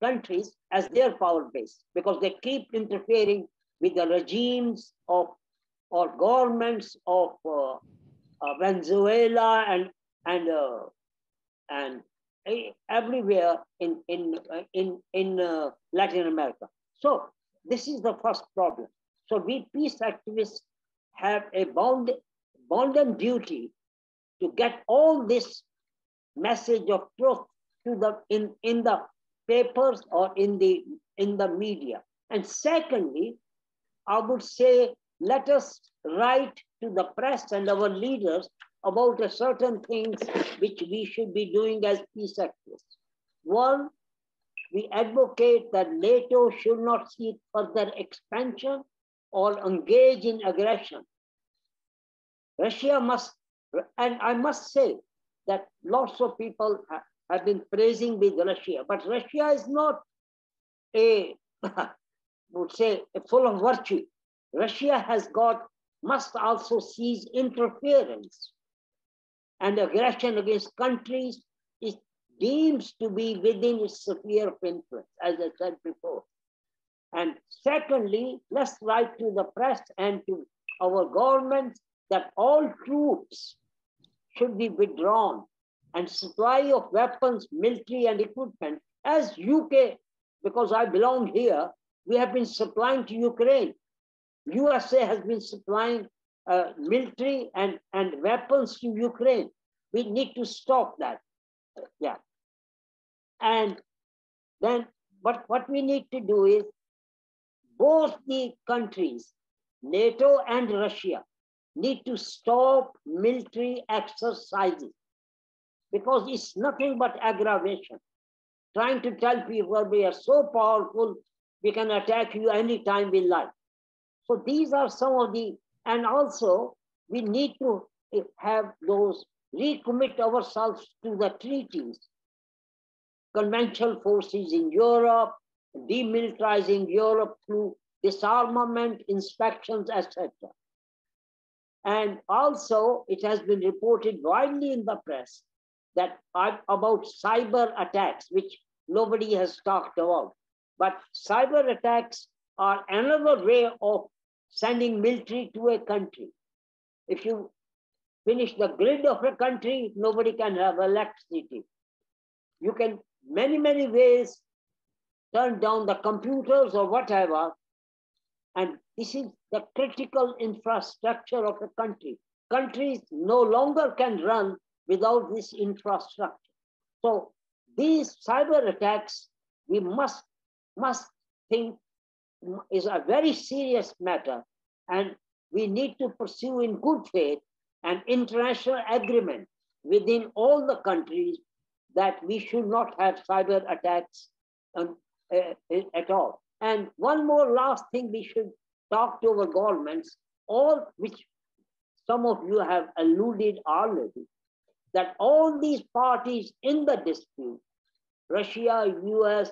countries as their power base because they keep interfering with the regimes of or governments of uh, uh, Venezuela and and uh, and everywhere in in uh, in in uh, Latin America. So this is the first problem. So we peace activists have a bound bounden duty to get all this message of truth to the in, in the papers or in the in the media. And secondly, I would say let us write to the press and our leaders about certain things which we should be doing as peace activists. One, we advocate that NATO should not seek further expansion or engage in aggression. Russia must, and I must say that lots of people have been praising with Russia, but Russia is not a, would say, a full of virtue. Russia has got, must also cease interference and aggression against countries it deemed to be within its sphere of influence, as I said before. And secondly, let's write to the press and to our government that all troops should be withdrawn and supply of weapons, military and equipment, as UK, because I belong here, we have been supplying to Ukraine. USA has been supplying uh, military and, and weapons to Ukraine. We need to stop that. Yeah. And then but what we need to do is both the countries, NATO and Russia, need to stop military exercises because it's nothing but aggravation. Trying to tell people we are so powerful, we can attack you anytime we like. So these are some of the, and also we need to have those, recommit ourselves to the treaties, conventional forces in Europe, demilitarizing Europe through disarmament, inspections, etc. And also, it has been reported widely in the press that about cyber attacks, which nobody has talked about. But cyber attacks are another way of sending military to a country. If you finish the grid of a country, nobody can have electricity. You can many, many ways turn down the computers or whatever. And this is the critical infrastructure of a country. Countries no longer can run without this infrastructure. So these cyber attacks, we must, must think is a very serious matter and we need to pursue in good faith an international agreement within all the countries that we should not have cyber attacks uh, at all. And one more last thing we should talk to our governments, all which some of you have alluded already, that all these parties in the dispute, Russia, US,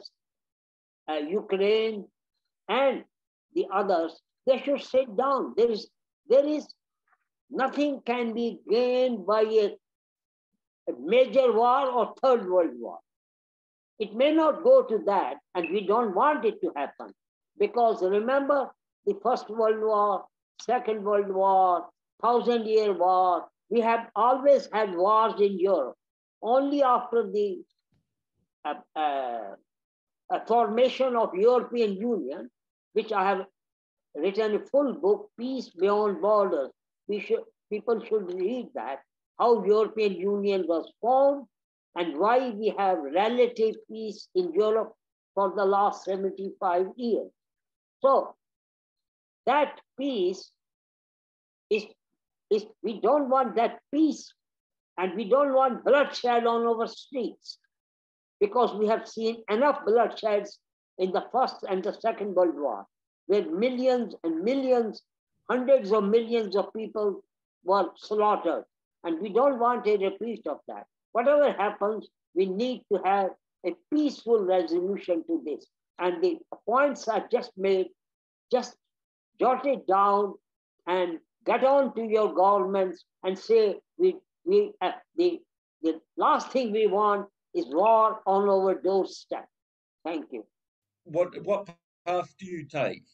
uh, Ukraine, and the others, they should sit down. There is, there is nothing can be gained by a, a major war or third world war. It may not go to that, and we don't want it to happen. Because remember the First World War, Second World War, Thousand Year War, we have always had wars in Europe. Only after the uh, uh, formation of European Union, which I have written a full book, Peace Beyond Borders. We should, people should read that, how European Union was formed and why we have relative peace in Europe for the last 75 years. So that peace is is we don't want that peace and we don't want bloodshed on our streets because we have seen enough bloodsheds in the First and the Second World War, where millions and millions, hundreds of millions of people were slaughtered. And we don't want a repeat of that. Whatever happens, we need to have a peaceful resolution to this. And the points are just made, just jot it down and get on to your governments and say we, we uh, the, the last thing we want is war on our doorstep. Thank you. What, what path do you take?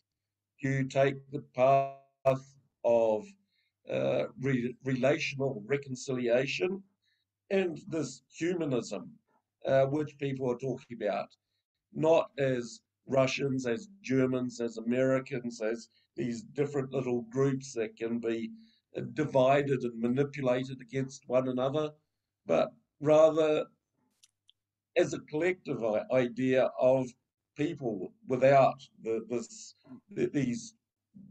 Do you take the path of uh, re- relational reconciliation and this humanism, uh, which people are talking about, not as Russians, as Germans, as Americans, as these different little groups that can be uh, divided and manipulated against one another, but rather as a collective idea of people without the, this, the, these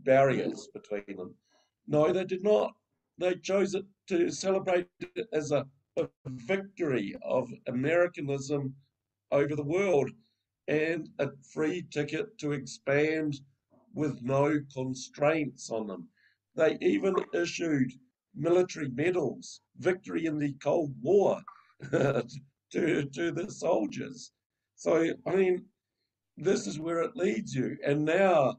barriers between them. No, they did not. They chose it to celebrate it as a, a victory of Americanism over the world and a free ticket to expand with no constraints on them. They even issued military medals, victory in the Cold War, to, to the soldiers. So, I mean, this is where it leads you. And now,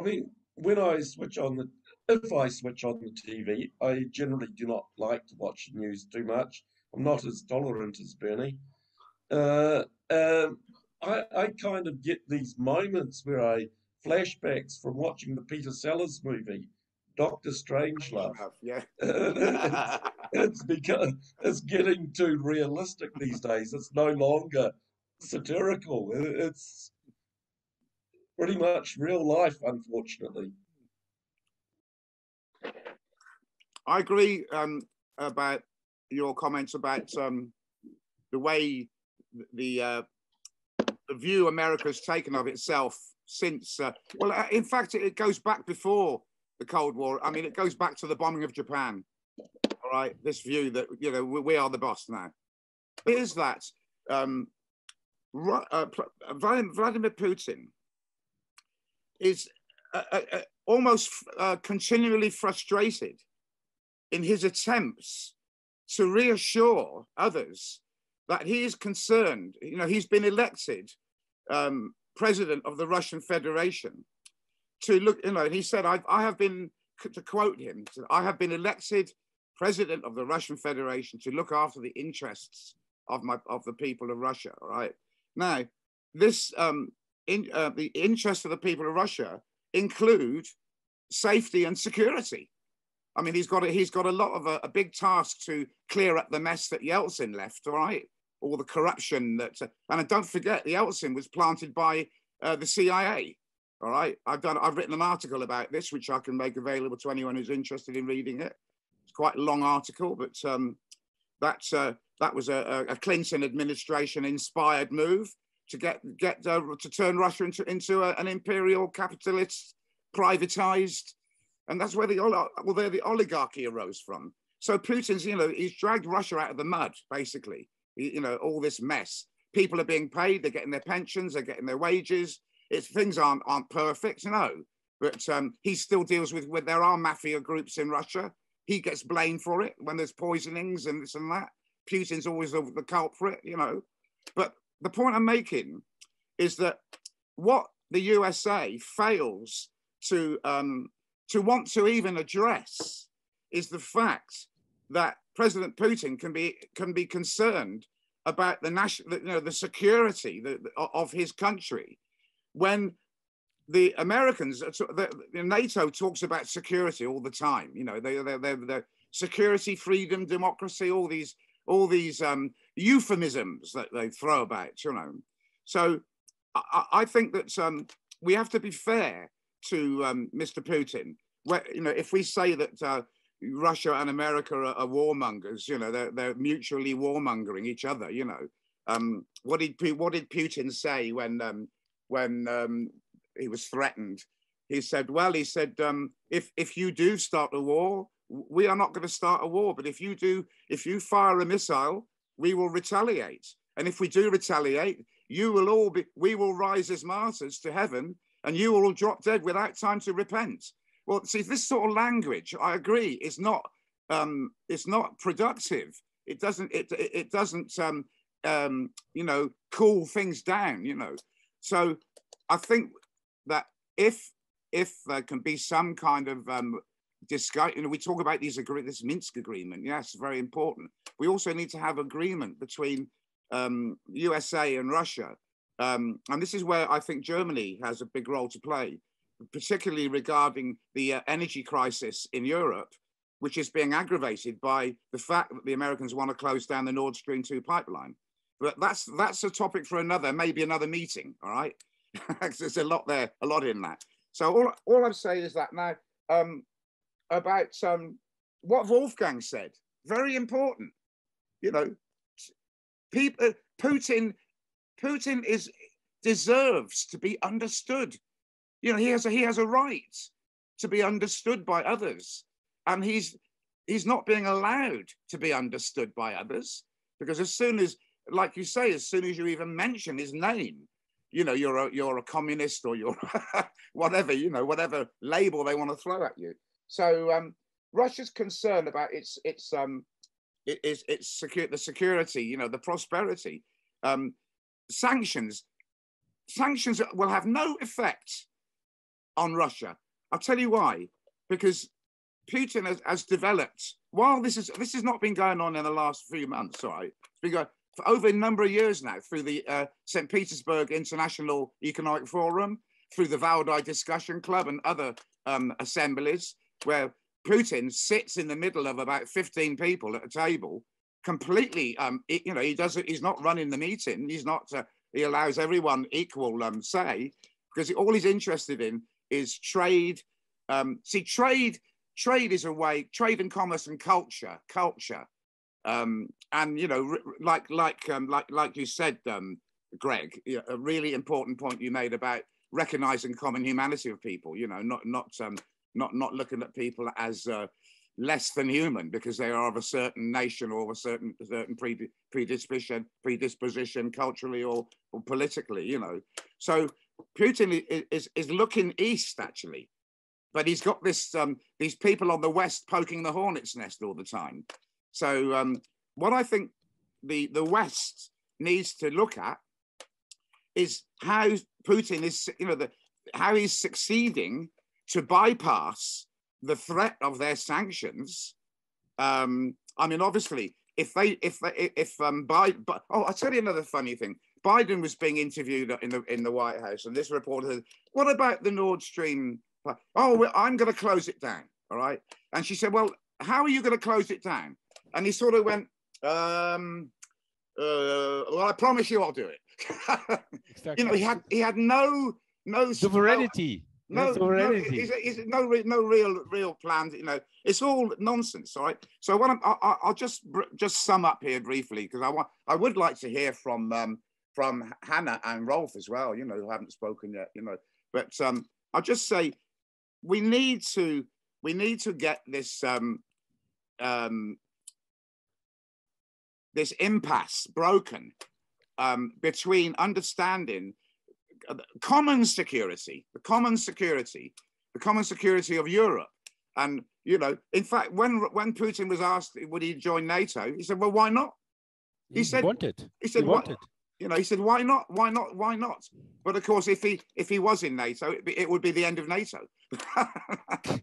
I mean, when I switch on the, if I switch on the TV, I generally do not like to watch news too much. I'm not as tolerant as Bernie. Uh, um, I, I kind of get these moments where I flashbacks from watching the Peter Sellers movie, Doctor Strangelove. Yeah. it's because it's getting too realistic these days. It's no longer satirical. It's pretty much real life, unfortunately. I agree um, about your comments about um, the way the uh, the view America's taken of itself since. Uh, well, uh, in fact, it, goes back before the Cold War. I mean, it goes back to the bombing of Japan. All right, this view that you know we, are the boss now. Is that um, uh, Vladimir Putin is uh, uh, uh almost uh, continually frustrated in his attempts to reassure others that he is concerned. You know, he's been elected um, president of the Russian Federation to look, you know, he said, I, I have been, to quote him, I have been elected president of the Russian Federation to look after the interests of my of the people of Russia. right? Now, this um, in, uh, the interests of the people of Russia include safety and security. I mean, he's got a, he's got a lot of a, a, big task to clear up the mess that Yeltsin left. All right, all the corruption that, and don't forget, the Yeltsin was planted by uh, the CIA. All right, I've done, I've written an article about this, which I can make available to anyone who's interested in reading it. It's quite a long article, but um, that's uh, that was a, a, Clinton administration inspired move to get get uh, to turn Russia into into a, an imperial capitalist, privatized, and that's where the well, there the oligarchy arose from. So Putin's, you know, he's dragged Russia out of the mud, basically. You know, all this mess. People are being paid, they're getting their pensions, they're getting their wages. It's things aren't aren't perfect, no. But um, he still deals with with there are mafia groups in Russia. He gets blamed for it when there's poisonings and this and that. Putin's always the, the culprit, you know. But the point I'm making is that what the USA fails to um, to want to even address is the fact that President Putin can be can be concerned about the national, you know, the security the, of his country when the Americans, the, the, NATO talks about security all the time. You know, they they they they security, freedom, democracy, all these all these um, euphemisms that they throw about. You know, so I, I think that um, we have to be fair to um, Mr. Putin. Where, you know, if we say that uh, Russia and America are, are warmongers. You know, they're, they're mutually warmongering each other. You know, um, what did what did Putin say when um, when um, he was threatened? He said, "Well, he said, um, if if you do start a war, we are not going to start a war. But if you do, if you fire a missile, we will retaliate. And if we do retaliate, you will all be, we will rise as martyrs to heaven, and you will all drop dead without time to repent." Well, see, this sort of language, I agree, is not um, it's not productive. It doesn't it it doesn't um, um, you know cool things down. You know, so I think that if if there can be some kind of um, discussion, you know, we talk about these agree this Minsk agreement. Yes, very important. We also need to have agreement between um, USA and Russia, um, and this is where I think Germany has a big role to play particularly regarding the uh, energy crisis in Europe, which is being aggravated by the fact that the Americans want to close down the Nord Stream 2 pipeline. But that's that's a topic for another, maybe another meeting, all right? There's a lot there, a lot in that. So all, all I'm saying is that now um, about um, what Wolfgang said, very important. You know, people, Putin, Putin is deserves to be understood. You know, he has a, he has a right to be understood by others, and he's he's not being allowed to be understood by others because as soon as, like you say, as soon as you even mention his name, you know, you're a you're a communist or you're whatever, you know, whatever label they want to throw at you. So um, Russia's concerned about its its um its its secure the security, you know, the prosperity. Um, sanctions sanctions will have no effect on Russia. I'll tell you why. Because Putin has, has developed while this is this has not been going on in the last few months. Right, it's been going for over a number of years now through the uh, St. Petersburg International Economic Forum, through the Valdai Discussion Club, and other um, assemblies where Putin sits in the middle of about 15 people at a table, completely, um, you know, he doesn't, he's not running the meeting. He's not, uh, he allows everyone equal um, say because all he's interested in is trade. Um, see, trade, trade is a way, trade and commerce and culture, culture. Um, and you know, like like um, like like you said, um, Greg, a really important point you made about recognizing common humanity of people. You know, not not um, not not looking at people as uh, less than human because they are of a certain nation or of a certain certain predisposition predisposition culturally or, or politically you know so putin is is looking east actually but he's got this um, these people on the west poking the hornet's nest all the time so um, what i think the the west needs to look at is how putin is you know the how he's succeeding to bypass the threat of their sanctions. Um, I mean, obviously, if they, if they, if um, by, but oh, I'll tell you another funny thing. Biden was being interviewed in the in the White House, and this reporter said, "What about the Nord Stream? Oh, well, I'm going to close it down." All right, and she said, "Well, how are you going to close it down?" And he sort of went, um, uh, "Well, I promise you, I'll do it." exactly. You know, he had he had no no sovereignty no, no, it's, it's no, no real, real plans. You know, it's all nonsense. All right. So what I'm, I, will just just sum up here briefly because I want, I would like to hear from um, from Hannah and Rolf as well. You know, who haven't spoken yet. You know, but um, I'll just say we need to we need to get this um, um, this impasse broken um, between understanding common security, the common security, the common security of Europe. And, you know, in fact, when when Putin was asked would he join NATO, he said, well, why not? He, he said, wanted. He said, he wanted. You know, he said, why not? Why not? Why not? But of course, if he if he was in NATO, it, it would be the end of NATO.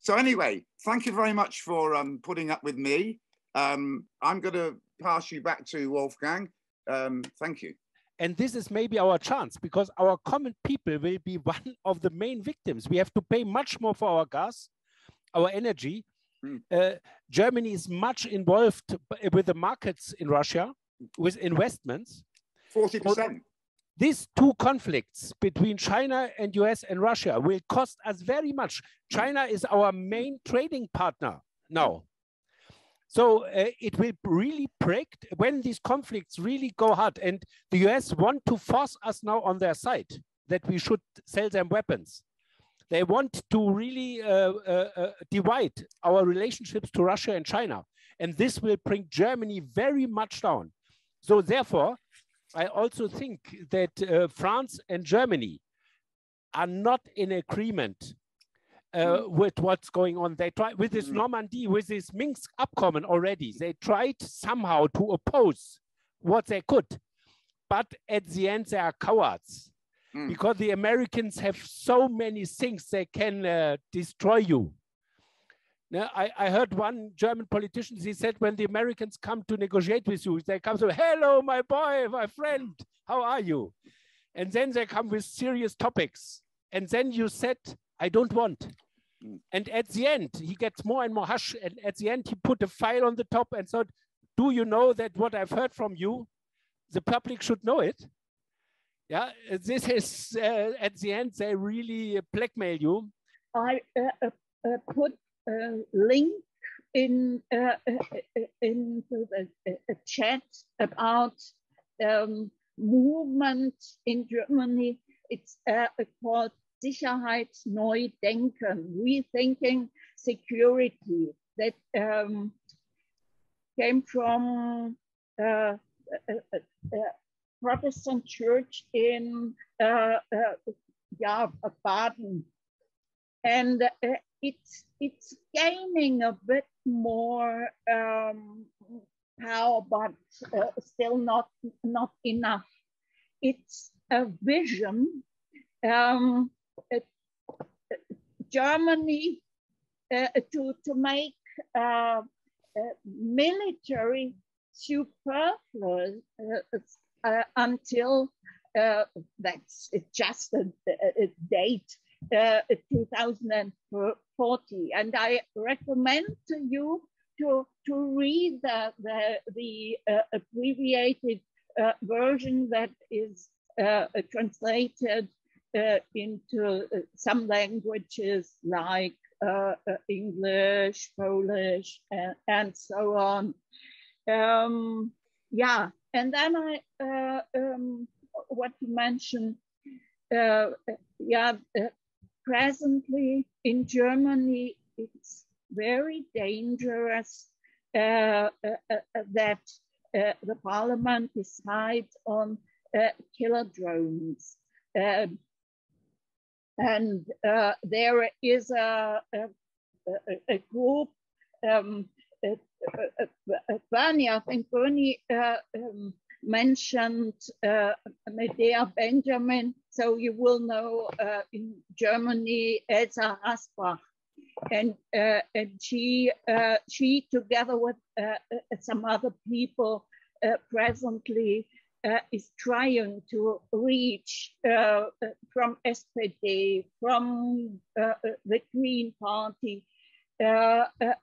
so anyway, thank you very much for um, putting up with me. Um, I'm going to pass you back to Wolfgang. Um, thank you. And this is maybe our chance because our common people will be one of the main victims. We have to pay much more for our gas, our energy. Mm. Uh, Germany is much involved with the markets in Russia, with investments. 40%. These two conflicts between China and US and Russia will cost us very much. China is our main trading partner now. So uh, it will really break when these conflicts really go hard. And the US want to force us now on their side that we should sell them weapons. They want to really uh, uh, uh, divide our relationships to Russia and China. And this will bring Germany very much down. So therefore, I also think that uh, France and Germany are not in agreement uh, with what's going on. They try with this mm. Normandy, with this Minsk Abkommen already. They tried somehow to oppose what they could, but at the end they are cowards mm. because the Americans have so many things they can uh, destroy you. Now, I, I heard one German politician, he said, when the Americans come to negotiate with you, they come to, hello, my boy, my friend, how are you? And then they come with serious topics. And then you said, I don't want. Mm. And at the end, he gets more and more hush. And at the end, he put a file on the top and said, Do you know that what I've heard from you, the public should know it? Yeah, this is uh, at the end, they really blackmail you. I uh, uh, uh put a link in uh, in the chat about um, movement in Germany. It's uh, called Sicherheitsneudenken, rethinking security that um, came from uh, a, a, a, Protestant church in uh, uh, yeah, Baden. And uh, it's, it's gaining a bit more um, power, but uh, still not, not enough. It's a vision. Um, Germany uh, to, to make uh, uh, military superfluous until that's just a, a date uh, 2040. And I recommend to you to, to read the, the, the uh, abbreviated uh, version that is translated into some languages like uh, uh, English, Polish, and, so on. Um, yeah, and then I, uh, um, what you mentioned, uh, yeah, uh, presently in Germany, it's very dangerous uh, that the parliament decides on killer drones. Um, and uh, there is a, a, a group, um, Bernie, I think Bernie uh, um, mentioned uh, Medea Benjamin, so you will know uh, in Germany Elsa Rassbach. And, uh, and she, uh, she, together with uh, some other people, presently uh, is trying to reach uh, from SPD, from uh, the Green Party, uh, uh,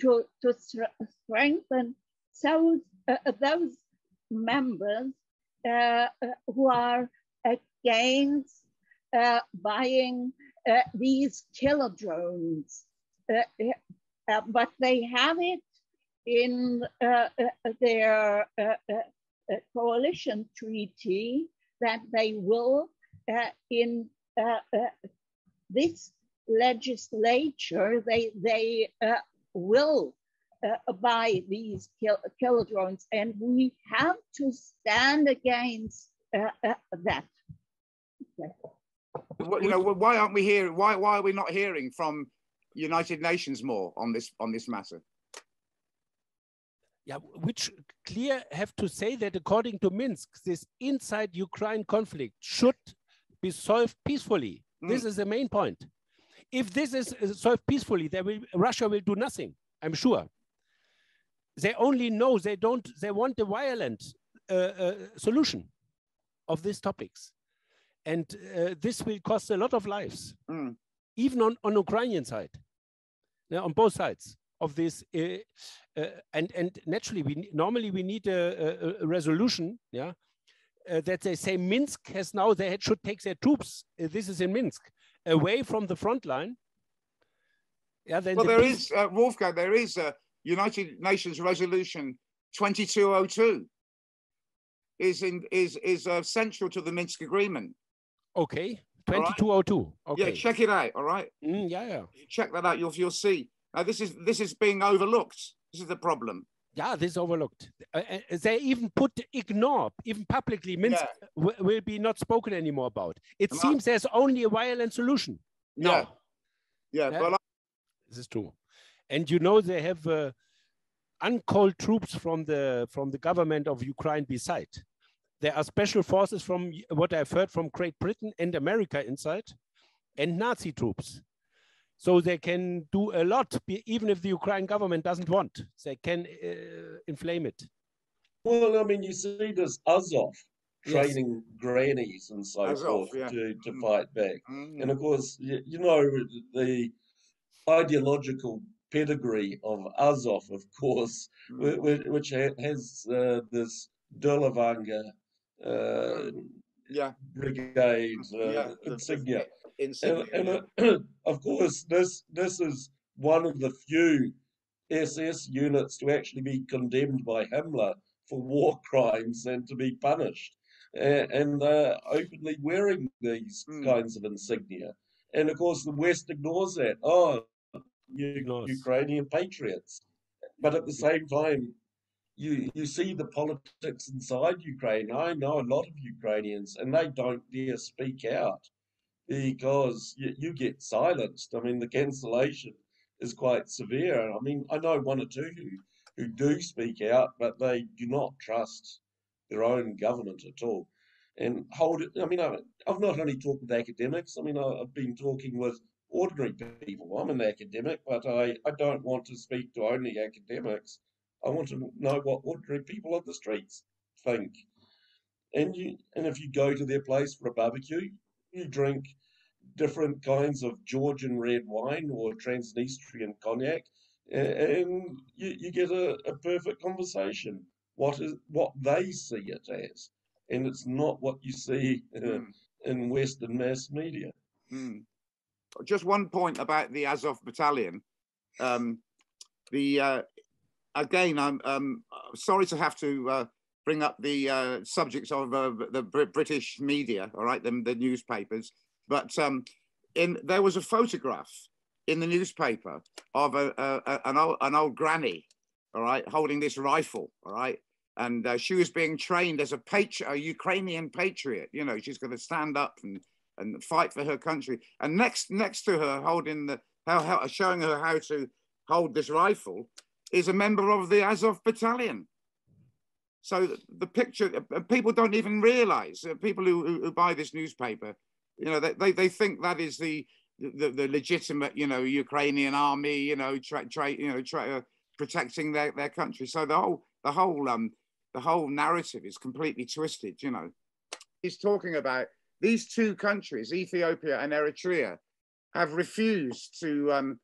to, to strengthen those, uh, those members who are against uh, buying uh, these killer drones. Uh, but they have it in their coalition treaty that they will, uh, in uh, uh, this legislature, they, they will buy these kill, killer drones, and we have to stand against that. You know, why aren't we hearing? Why why are we not hearing from United Nations more on this on this matter? yeah, which clear have to say that according to Minsk, this inside Ukraine conflict should be solved peacefully. Mm. This is the main point. If this is solved peacefully, there will, Russia will do nothing, I'm sure. They only know they don't, they want a violent uh, uh, solution of these topics. And uh, this will cost a lot of lives, mm. even on, on Ukrainian side, yeah, on both sides of this uh, uh, and and naturally we normally we need a, a, a resolution yeah? Uh, that they say minsk has now they should take their troops this is in minsk away from the front line. Yeah then well the there is wolfgang there is a united nations resolution 2202 is in is is central to the minsk agreement okay 2202 right? okay yeah check it out all right mm, yeah yeah check that out you'll you'll see now, this is this is being overlooked. This is the problem. Yeah, this is overlooked. Uh, uh they even put ignore, even publicly, Minsk yeah. will be not spoken anymore about. It seems there's only a violent solution. No. Yeah, yeah, yeah. But I... this is true. And you know they have uh, uncalled troops from the from the government of Ukraine beside. There are special forces from what I've heard from Great Britain and America inside, and Nazi troops. So they can do a lot, even if the Ukraine government doesn't want. They can uh, inflame it. Well, I mean, you see this Azov training yes. grannies and so Azov, forth yeah. to, to mm. fight back. Mm. And of course, you, you, know, the ideological pedigree of Azov, of course, mm. which, which has uh, this Dirlewanger uh, yeah. brigade uh, yeah, insignia and, and uh, of course, this this is one of the few SS units to actually be condemned by Himmler for war crimes and to be punished. And, and they're openly wearing these Mm. kinds of insignia. And of course, the West ignores that. Oh, you Ignores. Ukrainian patriots. But at the same time, you you see the politics inside Ukraine. I know a lot of Ukrainians, and they don't dare speak out because you, you get silenced. I mean, the cancellation is quite severe. I mean, I know one or two who, who do speak out, but they do not trust their own government at all. And hold it. I mean, I, I've not only talked with academics. I mean, I've been talking with ordinary people. I'm an academic, but I, I don't want to speak to only academics. I want to know what ordinary people on the streets think. And you, and if you go to their place for a barbecue, you drink different kinds of Georgian red wine or Transnistrian cognac, and you, you get a, a perfect conversation. What is what they see it as, and it's not what you see uh, Mm. in Western mass media. Mm. Just one point about the Azov battalion. Um, the uh, again, I'm um, sorry to have to uh, bring up the uh, subjects of uh, the Br- British media, all right, the, the newspapers. But um, in there was a photograph in the newspaper of a, a- an old an old granny, all right, holding this rifle, all right, and uh, she was being trained as a patri- a Ukrainian patriot. You know, she's going to stand up and and fight for her country. And next next to her, holding the how, how showing her how to hold this rifle, is a member of the Azov battalion. So the, picture, uh, people don't even realize. Uh, people who, who, buy this newspaper, you know, they, they, they think that is the, the the legitimate, you know, Ukrainian army, you know, try, try you know, try, uh, protecting their, their country. So the whole the whole um the whole narrative is completely twisted. You know, he's talking about these two countries, Ethiopia and Eritrea, have refused to um,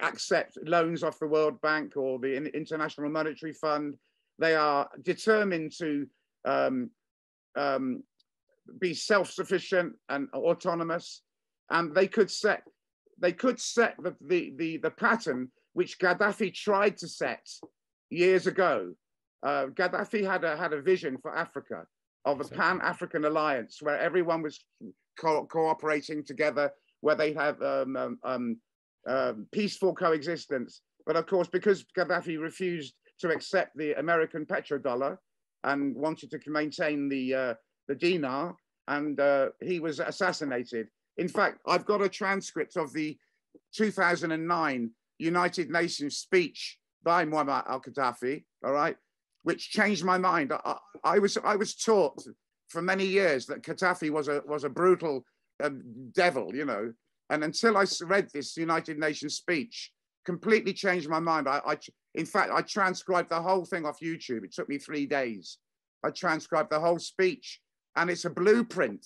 accept loans off the World Bank or the International Monetary Fund. They are determined to um, um, be self-sufficient and autonomous, and they could set they could set the the the, the pattern which Gaddafi tried to set years ago. Uh, Gaddafi had a had a vision for Africa of a Exactly. pan-African alliance where everyone was co- cooperating together, where they have um, um, um, peaceful coexistence. But of course, because Gaddafi refused to accept the American petrodollar and wanted to maintain the uh, the dinar, and uh, he was assassinated. In fact, I've got a transcript of the 2009 United Nations speech by Muammar al-Gaddafi. All right, which changed my mind. I, I, I was I was taught for many years that Gaddafi was a was a brutal um, devil, you know. And until I read this United Nations speech, completely changed my mind. I, I in fact I transcribed the whole thing off YouTube. It took me three days. I transcribed the whole speech, and it's a blueprint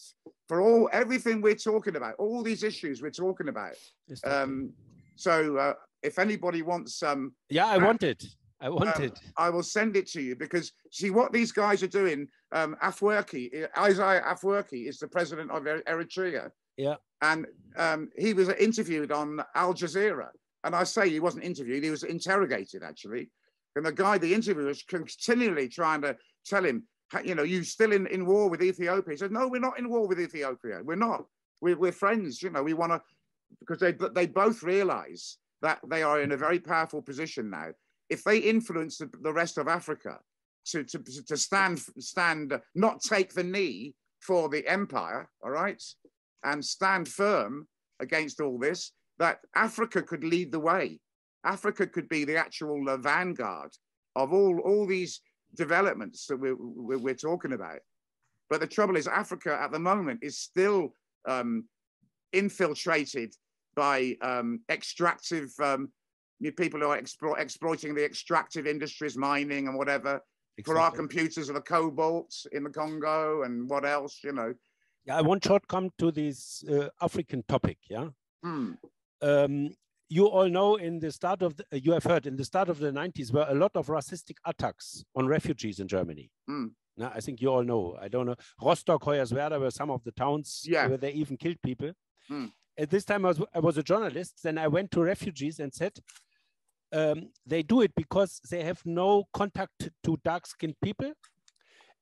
for all everything we're talking about, all these issues we're talking about. Um, so uh, if anybody wants um, yeah, I uh, want it. I want um, it. I will send it to you because see what these guys are doing. Um, Afwerki, Isaiah Afwerki is the president of Er- Eritrea. Yeah. And um, he was interviewed on Al Jazeera. And I say he wasn't interviewed, he was interrogated actually. And the guy, the interviewer, was continually trying to tell him, you know, you're still in, in war with Ethiopia. He said, no, we're not in war with Ethiopia. We're not. We're, we're friends, you know, we want to, because they, they both realize that they are in a very powerful position now if they influence the, the rest of Africa to, to, to stand, stand, not take the knee for the empire, all right, and stand firm against all this, that Africa could lead the way. Africa could be the actual uh, vanguard of all, all these developments that we're, we're, talking about. But the trouble is, Africa at the moment is still um, infiltrated by um, extractive um, people who are explo- exploiting the extractive industries, mining and whatever. For our computers are the cobalt in the Congo and what else, you know. Yeah, I want short come to this uh, African topic. Yeah. Hmm. um, you all know in the start of the, you have heard in the start of the 90s were a lot of racistic attacks on refugees in Germany. Mm. Now, I think you all know. I don't know. Rostock, Hoyerswerda were some of the towns Yeah. where they even killed people. Mm. At this time, I was, I was a journalist. Then I went to refugees and said, um, they do it because they have no contact to dark-skinned people,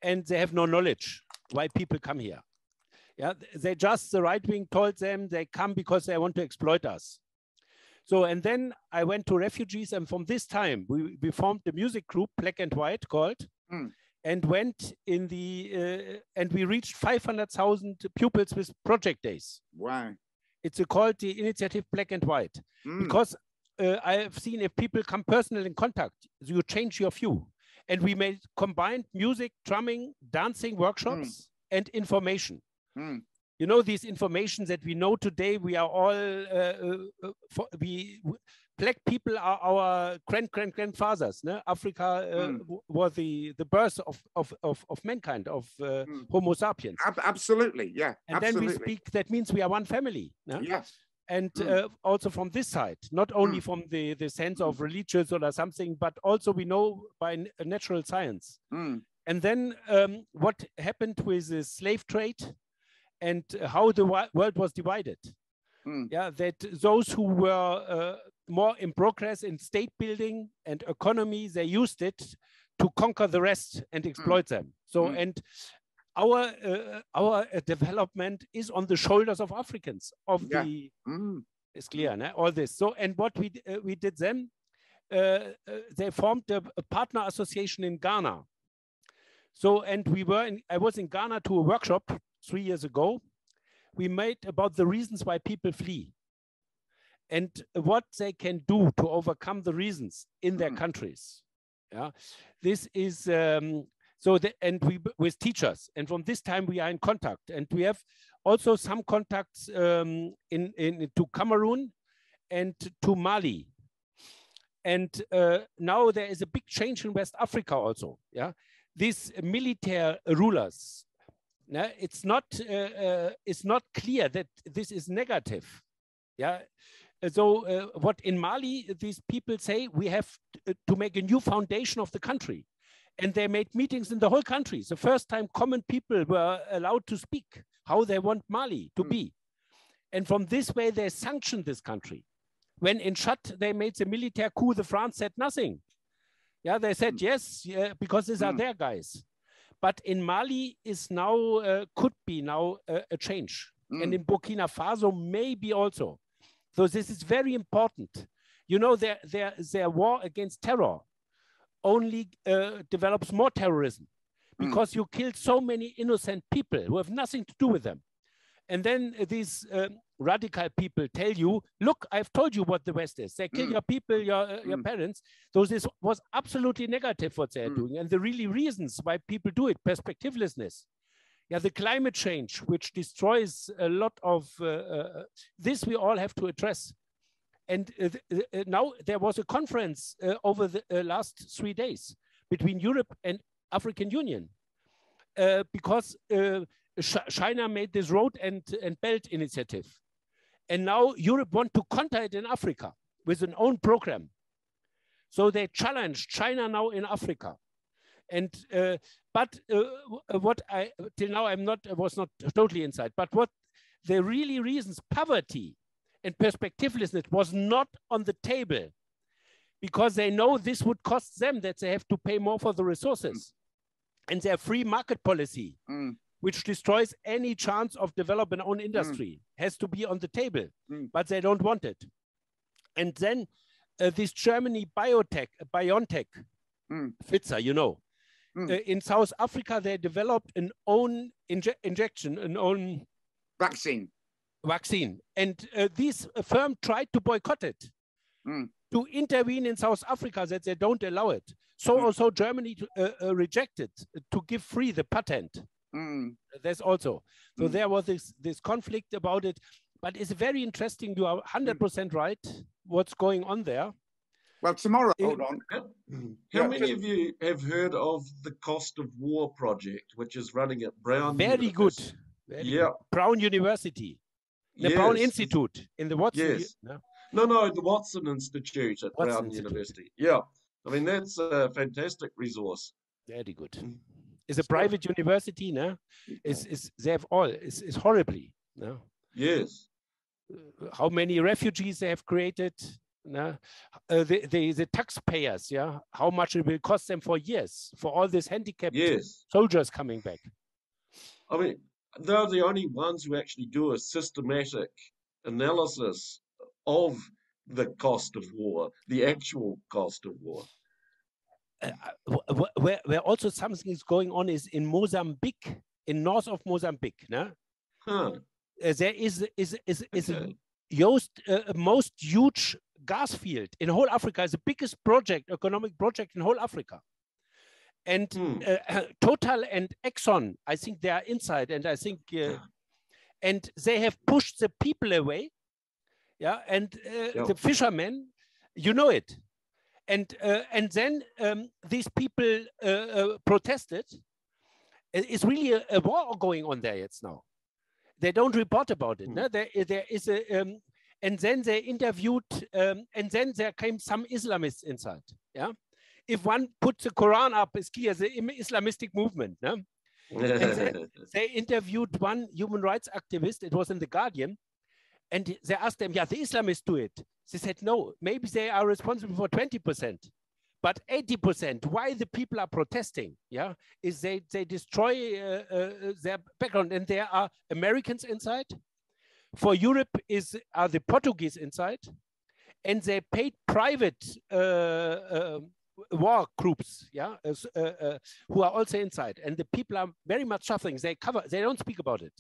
and they have no knowledge why people come here. Yeah, they just the right wing told them they come because they want to exploit us. So and then I went to refugees, and from this time we, we formed the music group Black and White called, Mm. and went in the uh, and we reached 500,000 pupils with project days. Wow. It's called the initiative Black and White Mm. because uh, I've seen if people come personal in contact, you change your view. And we made combined music, drumming, dancing workshops, and information. Mm. You know these information that we know today. We are all uh, uh, uh, for, we black people are our grand grand grandfathers. No? Africa uh, Mm. was the the birth of of of, of mankind of uh, Mm. Homo sapiens. Ab- absolutely. Yeah. And absolutely. then we speak. That means we are one family. no? Yes. and Mm. uh, also from this side, not only from the, the sense of religious or something, but also we know by n- natural science. Mm. And then um, what happened with the slave trade and how the world was divided. Mm. Yeah, that those who were uh, more in progress in state building and economy, they used it to conquer the rest and exploit them. So, Mm. and our uh, our development is on the shoulders of Africans, of Yeah. the Mm. it's clear, né? all this. So, and what we uh, we did then, uh, uh, they formed a, a partner association in Ghana. So, and we were in, I was in Ghana to a workshop three years ago. We made about the reasons why people flee and what they can do to overcome the reasons in their Mhm. countries. Yeah, this is um, so. The, and we with teachers, and from this time we are in contact, and we have also some contacts um, in, in to Cameroon and to Mali. And uh, now there is a big change in West Africa also. Yeah, these military rulers. Yeah, it's not uh, uh, it's not clear that this is negative. Yeah. Uh, So uh, what in Mali these people say we have to make a new foundation of the country, and they made meetings in the whole country. It's the first time common people were allowed to speak how they want Mali to Mm. be, and from this way they sanctioned this country. When in Chad they made the military coup, the France said nothing. Yeah, they said yes yeah, because these are Mm. their guys. But in Mali is now uh, could be now uh, a change, and Mm. in Burkina Faso maybe also. So this is very important. You know, their their their war against terror only uh, develops more terrorism Mm. because you kill so many innocent people who have nothing to do with them. And then uh, these um, radical people tell you, look, I've told you what the West is. They kill Mm. your people, your, uh, your Mm. parents. So this was absolutely negative what they're Mm. doing. And the really reasons why people do it, perspectivelessness. Yeah, the climate change, which destroys a lot of uh, uh, this, we all have to address. And uh, uh, now there was a conference uh, over the last three days between Europe and African Union uh, because uh, China made this road and, and belt initiative. And now Europe want to counter it in Africa with an own program. So they challenge China now in Africa. And uh, but uh, uh, what I till now I'm not was not totally inside. But what the really reasons poverty and perspectivelessness was not on the table because they know this would cost them that they have to pay more for the resources and their free market policy Mm. Which destroys any chance of develop an own industry has to be on the table Mm. but they don't want it and then uh, this germany biotech biontech Mm. Pfizer, you know Mm. uh, in south africa they developed an own inje- injection an own Vaccine. vaccine. And uh, this firm tried to boycott it, Mm. to intervene in South Africa that they don't allow it. So Mm. also Germany uh, uh, rejected to give free the patent. Mm. There's also so Mm. there was this this conflict about it, but it's very interesting. You are 100% right. What's going on there? Well, tomorrow, It- hold on. How Yeah, many of you have heard of the Cost of War project, which is running at Brown? Very good. University? Very Yeah. good. Brown University, the Brown. Institute in the Watson. Yes. no? No, no, the Watson Institute at Watson Brown Institute. University. Yeah. I mean, that's a fantastic resource. Very good. It's a private university, no? It's, it's, they have all. It's, it's horribly, no? Yes. uh, how many refugees they have created. uh, the, the, the taxpayers, yeah, how much it will cost them for years for all these handicapped Yes. soldiers coming back. I mean, they're the only ones who actually do a systematic analysis of the cost of war, the actual cost of war. Uh, wh- where, where also something is going on is in Mozambique, in north of Mozambique. No? Huh. Uh, there is is is is a Okay. most uh, most huge gas field in whole Africa. It's the biggest project, economic project in whole Africa. And Hmm. uh, Total and Exxon, I think they are inside, and I think, uh, and they have pushed the people away. Yeah, and uh, Yeah. the fishermen, you know it, and uh, and then um, these people uh, uh, protested. It's really a, a war going on there. It's now. They don't report about it. Hmm. No? There, there is a, um, and then they interviewed, um, and then there came some Islamists inside. Yeah, if one puts the Quran up, it's clear the Im- Islamistic movement. No? they interviewed one human rights activist. It was in the Guardian, and they asked them, "Yeah, the Islamists do it." They said, "No, maybe they are responsible for twenty percent, but eighty percent. Why the people are protesting? Yeah, is they they destroy uh, uh, their background, and there are Americans inside. For Europe, is are the Portuguese inside, and they paid private." Uh, uh, war groups yeah uh, uh, who are also inside and the people are very much suffering they cover they don't speak about it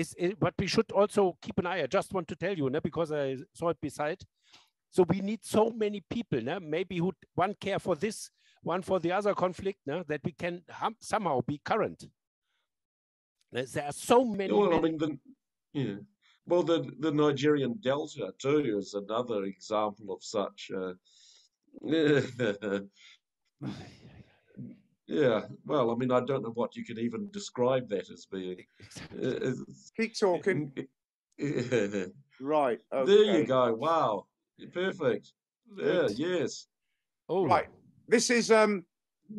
is it, but we should also keep an eye i just want to tell you no, because i saw it beside so we need so many people no, maybe who one care for this one for the other conflict no, that we can hum, somehow be current there there are so many, well, I mean, the, yeah. Well, the, the Nigerian Delta, too, is another example of such. Uh, yeah, well, I mean, I don't know what you could even describe that as being. Uh, Keep talking. Right. Okay. There you go. Wow. Perfect. Yeah, Good. yes. oh Right. This is um.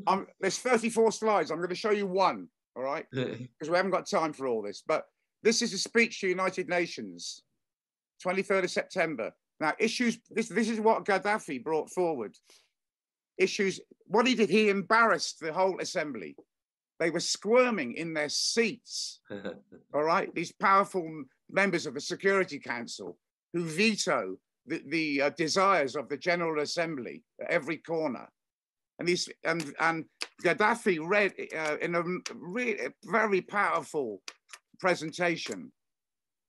Um. There's 34 slides. I'm going to show you one. All right. because we haven't got time for all this. But this is a speech to United Nations, 23rd of September. Now, issues, this, this is what Gaddafi brought forward. Issues, what he did, he embarrassed the whole assembly. They were squirming in their seats, all right? These powerful members of the Security Council who veto the, the uh, desires of the General Assembly at every corner. And, these, and, and Gaddafi read uh, in a really very powerful presentation,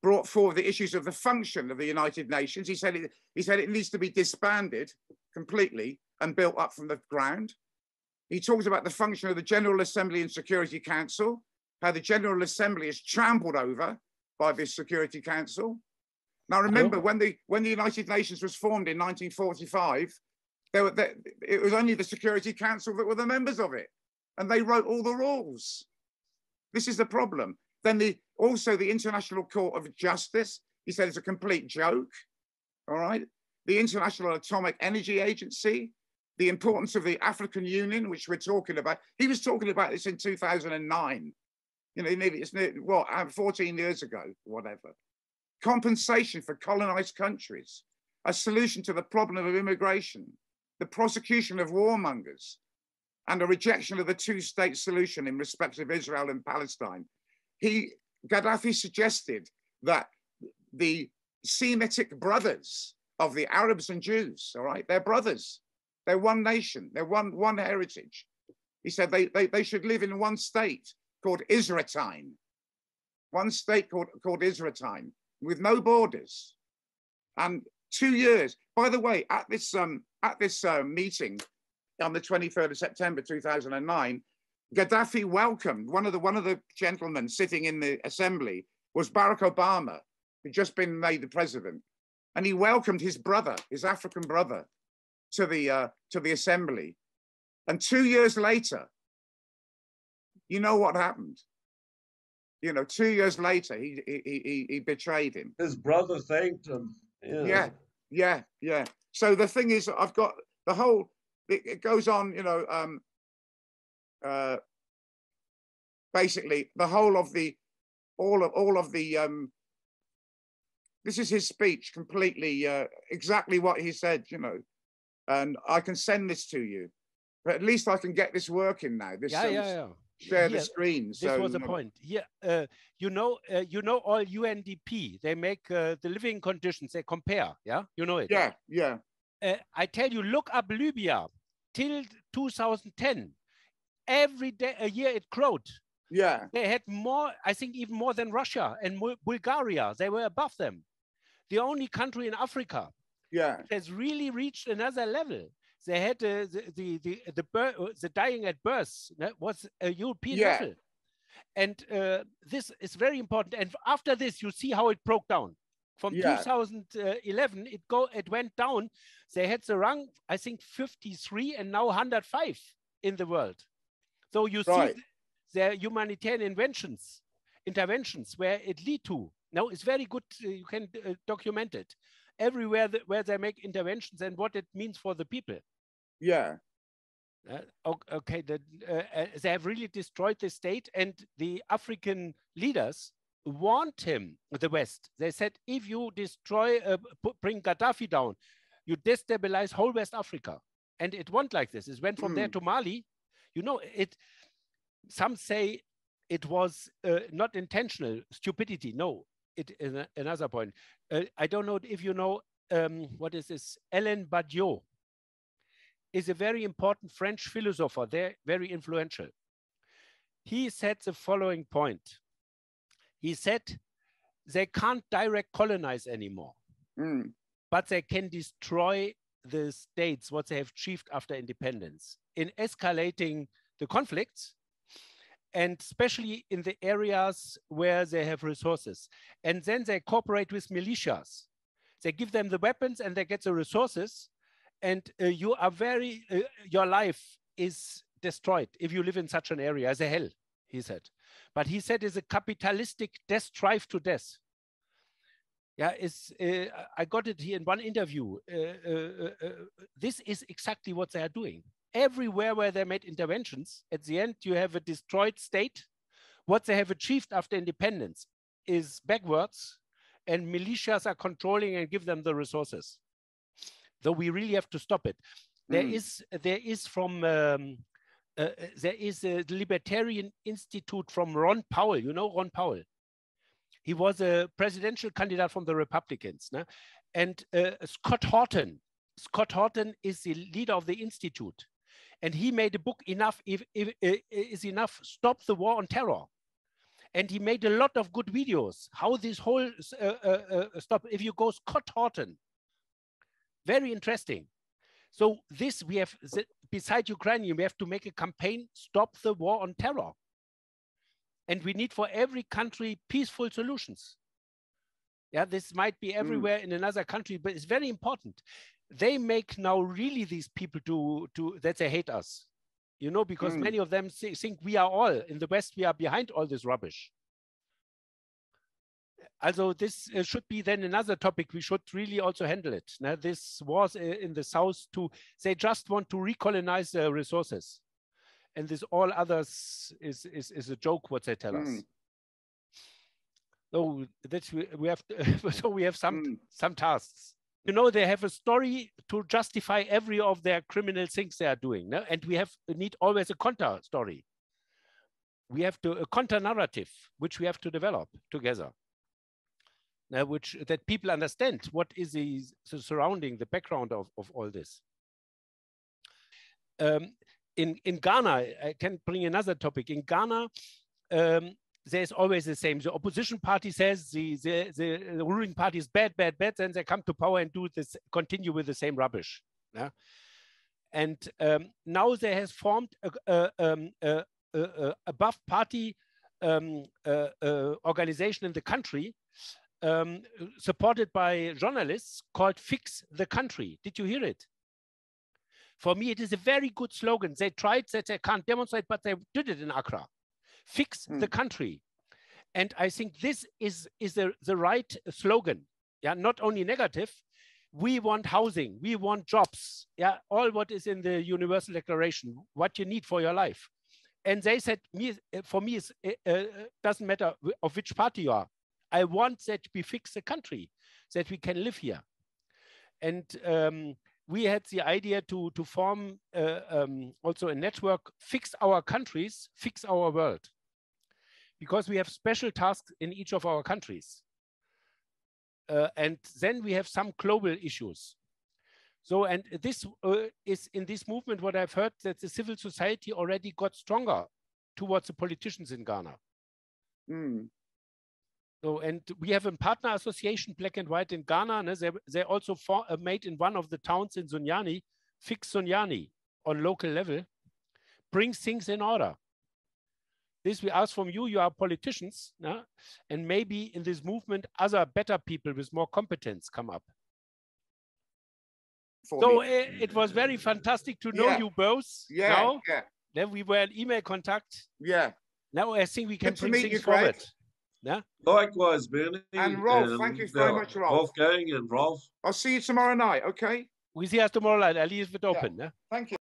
brought forward the issues of the function of the United Nations. He said it, he said it needs to be disbanded completely and built up from the ground. He talks about the function of the General Assembly and Security Council, how the General Assembly is trampled over by this Security Council. Now remember, when the when the United Nations was formed in 1945, there were there, it was only the Security Council that were the members of it, and they wrote all the rules. This is the problem. Then the also the International Court of Justice. He said it's a complete joke. All right. The International Atomic Energy Agency, the importance of the African Union, which we're talking about. He was talking about this in 2009. You know, it's what uh, 14 years ago, whatever. Compensation for colonized countries, a solution to the problem of immigration, the prosecution of warmongers, and a rejection of the two-state solution in respect of Israel and Palestine. He Gaddafi suggested that the Semitic brothers of the Arabs and Jews, all right, they're brothers. They're one nation, they're one, one heritage. He said they, they, they should live in one state called Israeltine, one state called, called Israeltine with no borders. And two years, by the way, at this, um, at this uh, meeting on the 23rd of September 2009, Gaddafi welcomed one of the one of the gentlemen sitting in the assembly was Barack Obama, who'd just been made the president, and he welcomed his brother, his African brother, to the uh, to the assembly. And two years later, you know what happened? You know, two years later, he he he, he betrayed him. His brother thanked him. Yeah. Yeah, yeah, yeah. So the thing is, I've got the whole. It, it goes on, you know. Um, uh, basically, the whole of the, all of all of the um, this is his speech, completely uh, exactly what he said, you know. And I can send this to you, but at least I can get this working now. This yeah, yeah, yeah. share Here, the screen. This so was the point. Here, uh, you know, uh, you know, all UNDP. They make uh, the living conditions. They compare. Yeah, you know it. Yeah, yeah, uh, I tell you, look up Libya till 2010. Every day, a year it growed. yeah, They had more, I think, even more than Russia and Bulgaria. They were above them. The only country in Africa yeah, has really reached another level. They had uh, the the the the, uh, the dying at birth that was a European Yeah. level, and uh, this is very important. And after this, you see how it broke down. From Yeah. 2011, it go it went down. They had the rank, I think, 53 and now 105 in the world. So you see Right. th- their humanitarian inventions, interventions where it lead to. Now it's very good. uh, you can uh, document it everywhere that, where they make interventions and what it means for the people. yeah, Uh, okay, the, uh, uh, they have really destroyed the state, and the African leaders warned him, the West. They said, if you destroy, uh, bring Gaddafi down, you destabilize whole West Africa. And it went like this. It went from there Mm. to Mali. You know, it. Some say it was uh, not intentional stupidity. No, it is a- another point. Uh, I don't know if you know um, what is this? Alain Badiou is a very important French philosopher. They're very influential. He said the following point. He said they can't direct colonize anymore, mm, but they can destroy the states, what they have achieved after independence, in escalating the conflicts and especially in the areas where they have resources. And then they cooperate with militias. They give them the weapons and they get the resources. And uh, you are very, uh, your life is destroyed if you live in such an area as a hell, he said. But he said it's a capitalistic death drive to death. Yeah, it's, uh, I got it here in one interview. Uh, uh, uh, this is exactly what they are doing everywhere where they made interventions, at the end, you have a destroyed state. What they have achieved after independence is backwards, and militias are controlling and give them the resources. Though we really have to stop it. There Mm. is there is from um, uh, uh, there is a libertarian institute from Ron Paul. You know Ron Paul. He was a presidential candidate from the Republicans, no? and uh, Scott Horton. Scott Horton is the leader of the institute and he made a book enough if, if, uh, is enough stop the war on terror. And he made a lot of good videos. How this whole uh, uh, stop if you go scott horton. Very interesting. So this we have beside ukraine we have to make a campaign stop the war on terror. And we need for every country peaceful solutions yeah this might be everywhere in another country but it's very important. They make now really these people to to that they hate us you know because Mm. many of them thi- think we are all in the west we are behind all this rubbish. Also this uh, should be then another topic we should really also handle it now this was uh, in the south to they just want to recolonize the resources. And this all others is is, is a joke what they tell us So that's we, we have to, so we have some Mm. some tasks. You know they have a story to justify every of their criminal things they are doing no? and we have need always a counter story. We have to a counter narrative which we have to develop together. Now which that people understand what is the, the surrounding the background of, of all this. Um, in in ghana i can bring another topic. In ghana um, there's always the same. The opposition party says the, the, the, ruling party is bad, bad, bad. Then they come to power and do this, continue with the same rubbish. Yeah? And um, now there has formed a, um, a, a, a above party um, organization in the country um, supported by journalists called Fix the Country. Did you hear it? For me, it is a very good slogan. They tried that they can't demonstrate, but they did it in Accra fix Mm. the country. And I think this is, is the, the right slogan. Yeah, not only negative. We want housing, we want jobs. Yeah, all what is in the Universal Declaration, what you need for your life. And they said, me, uh, for me, it uh, uh, doesn't matter of which party you are. I want that we fix the country, that we can live here. And um, we had the idea to, to form uh, um, also a network, fix our countries, fix our world. Because we have special tasks in each of our countries. Uh, and then we have some global issues. So, and this uh, is in this movement, what I've heard that the civil society already got stronger towards the politicians in Ghana. Mm. So, and we have a partner association, Black and White in Ghana. They, they also for, uh, made in one of the towns in Sunyani, Fix Sunyani on local level, brings things in order. This we ask from you, you are politicians, yeah? and maybe in this movement, other better people with more competence come up. For So me. uh, it was very fantastic to know Yeah. you both. yeah, Now, yeah, then we were in email contact. yeah. Now I think we can Good bring things you, Greg. Forward. Likewise, Bernie. And Rolf, thank you very uh, much, Rolf. Wolfgang and Rolf. I'll see you tomorrow night. Okay. We see us tomorrow night. I'll leave it open. yeah? Thank you.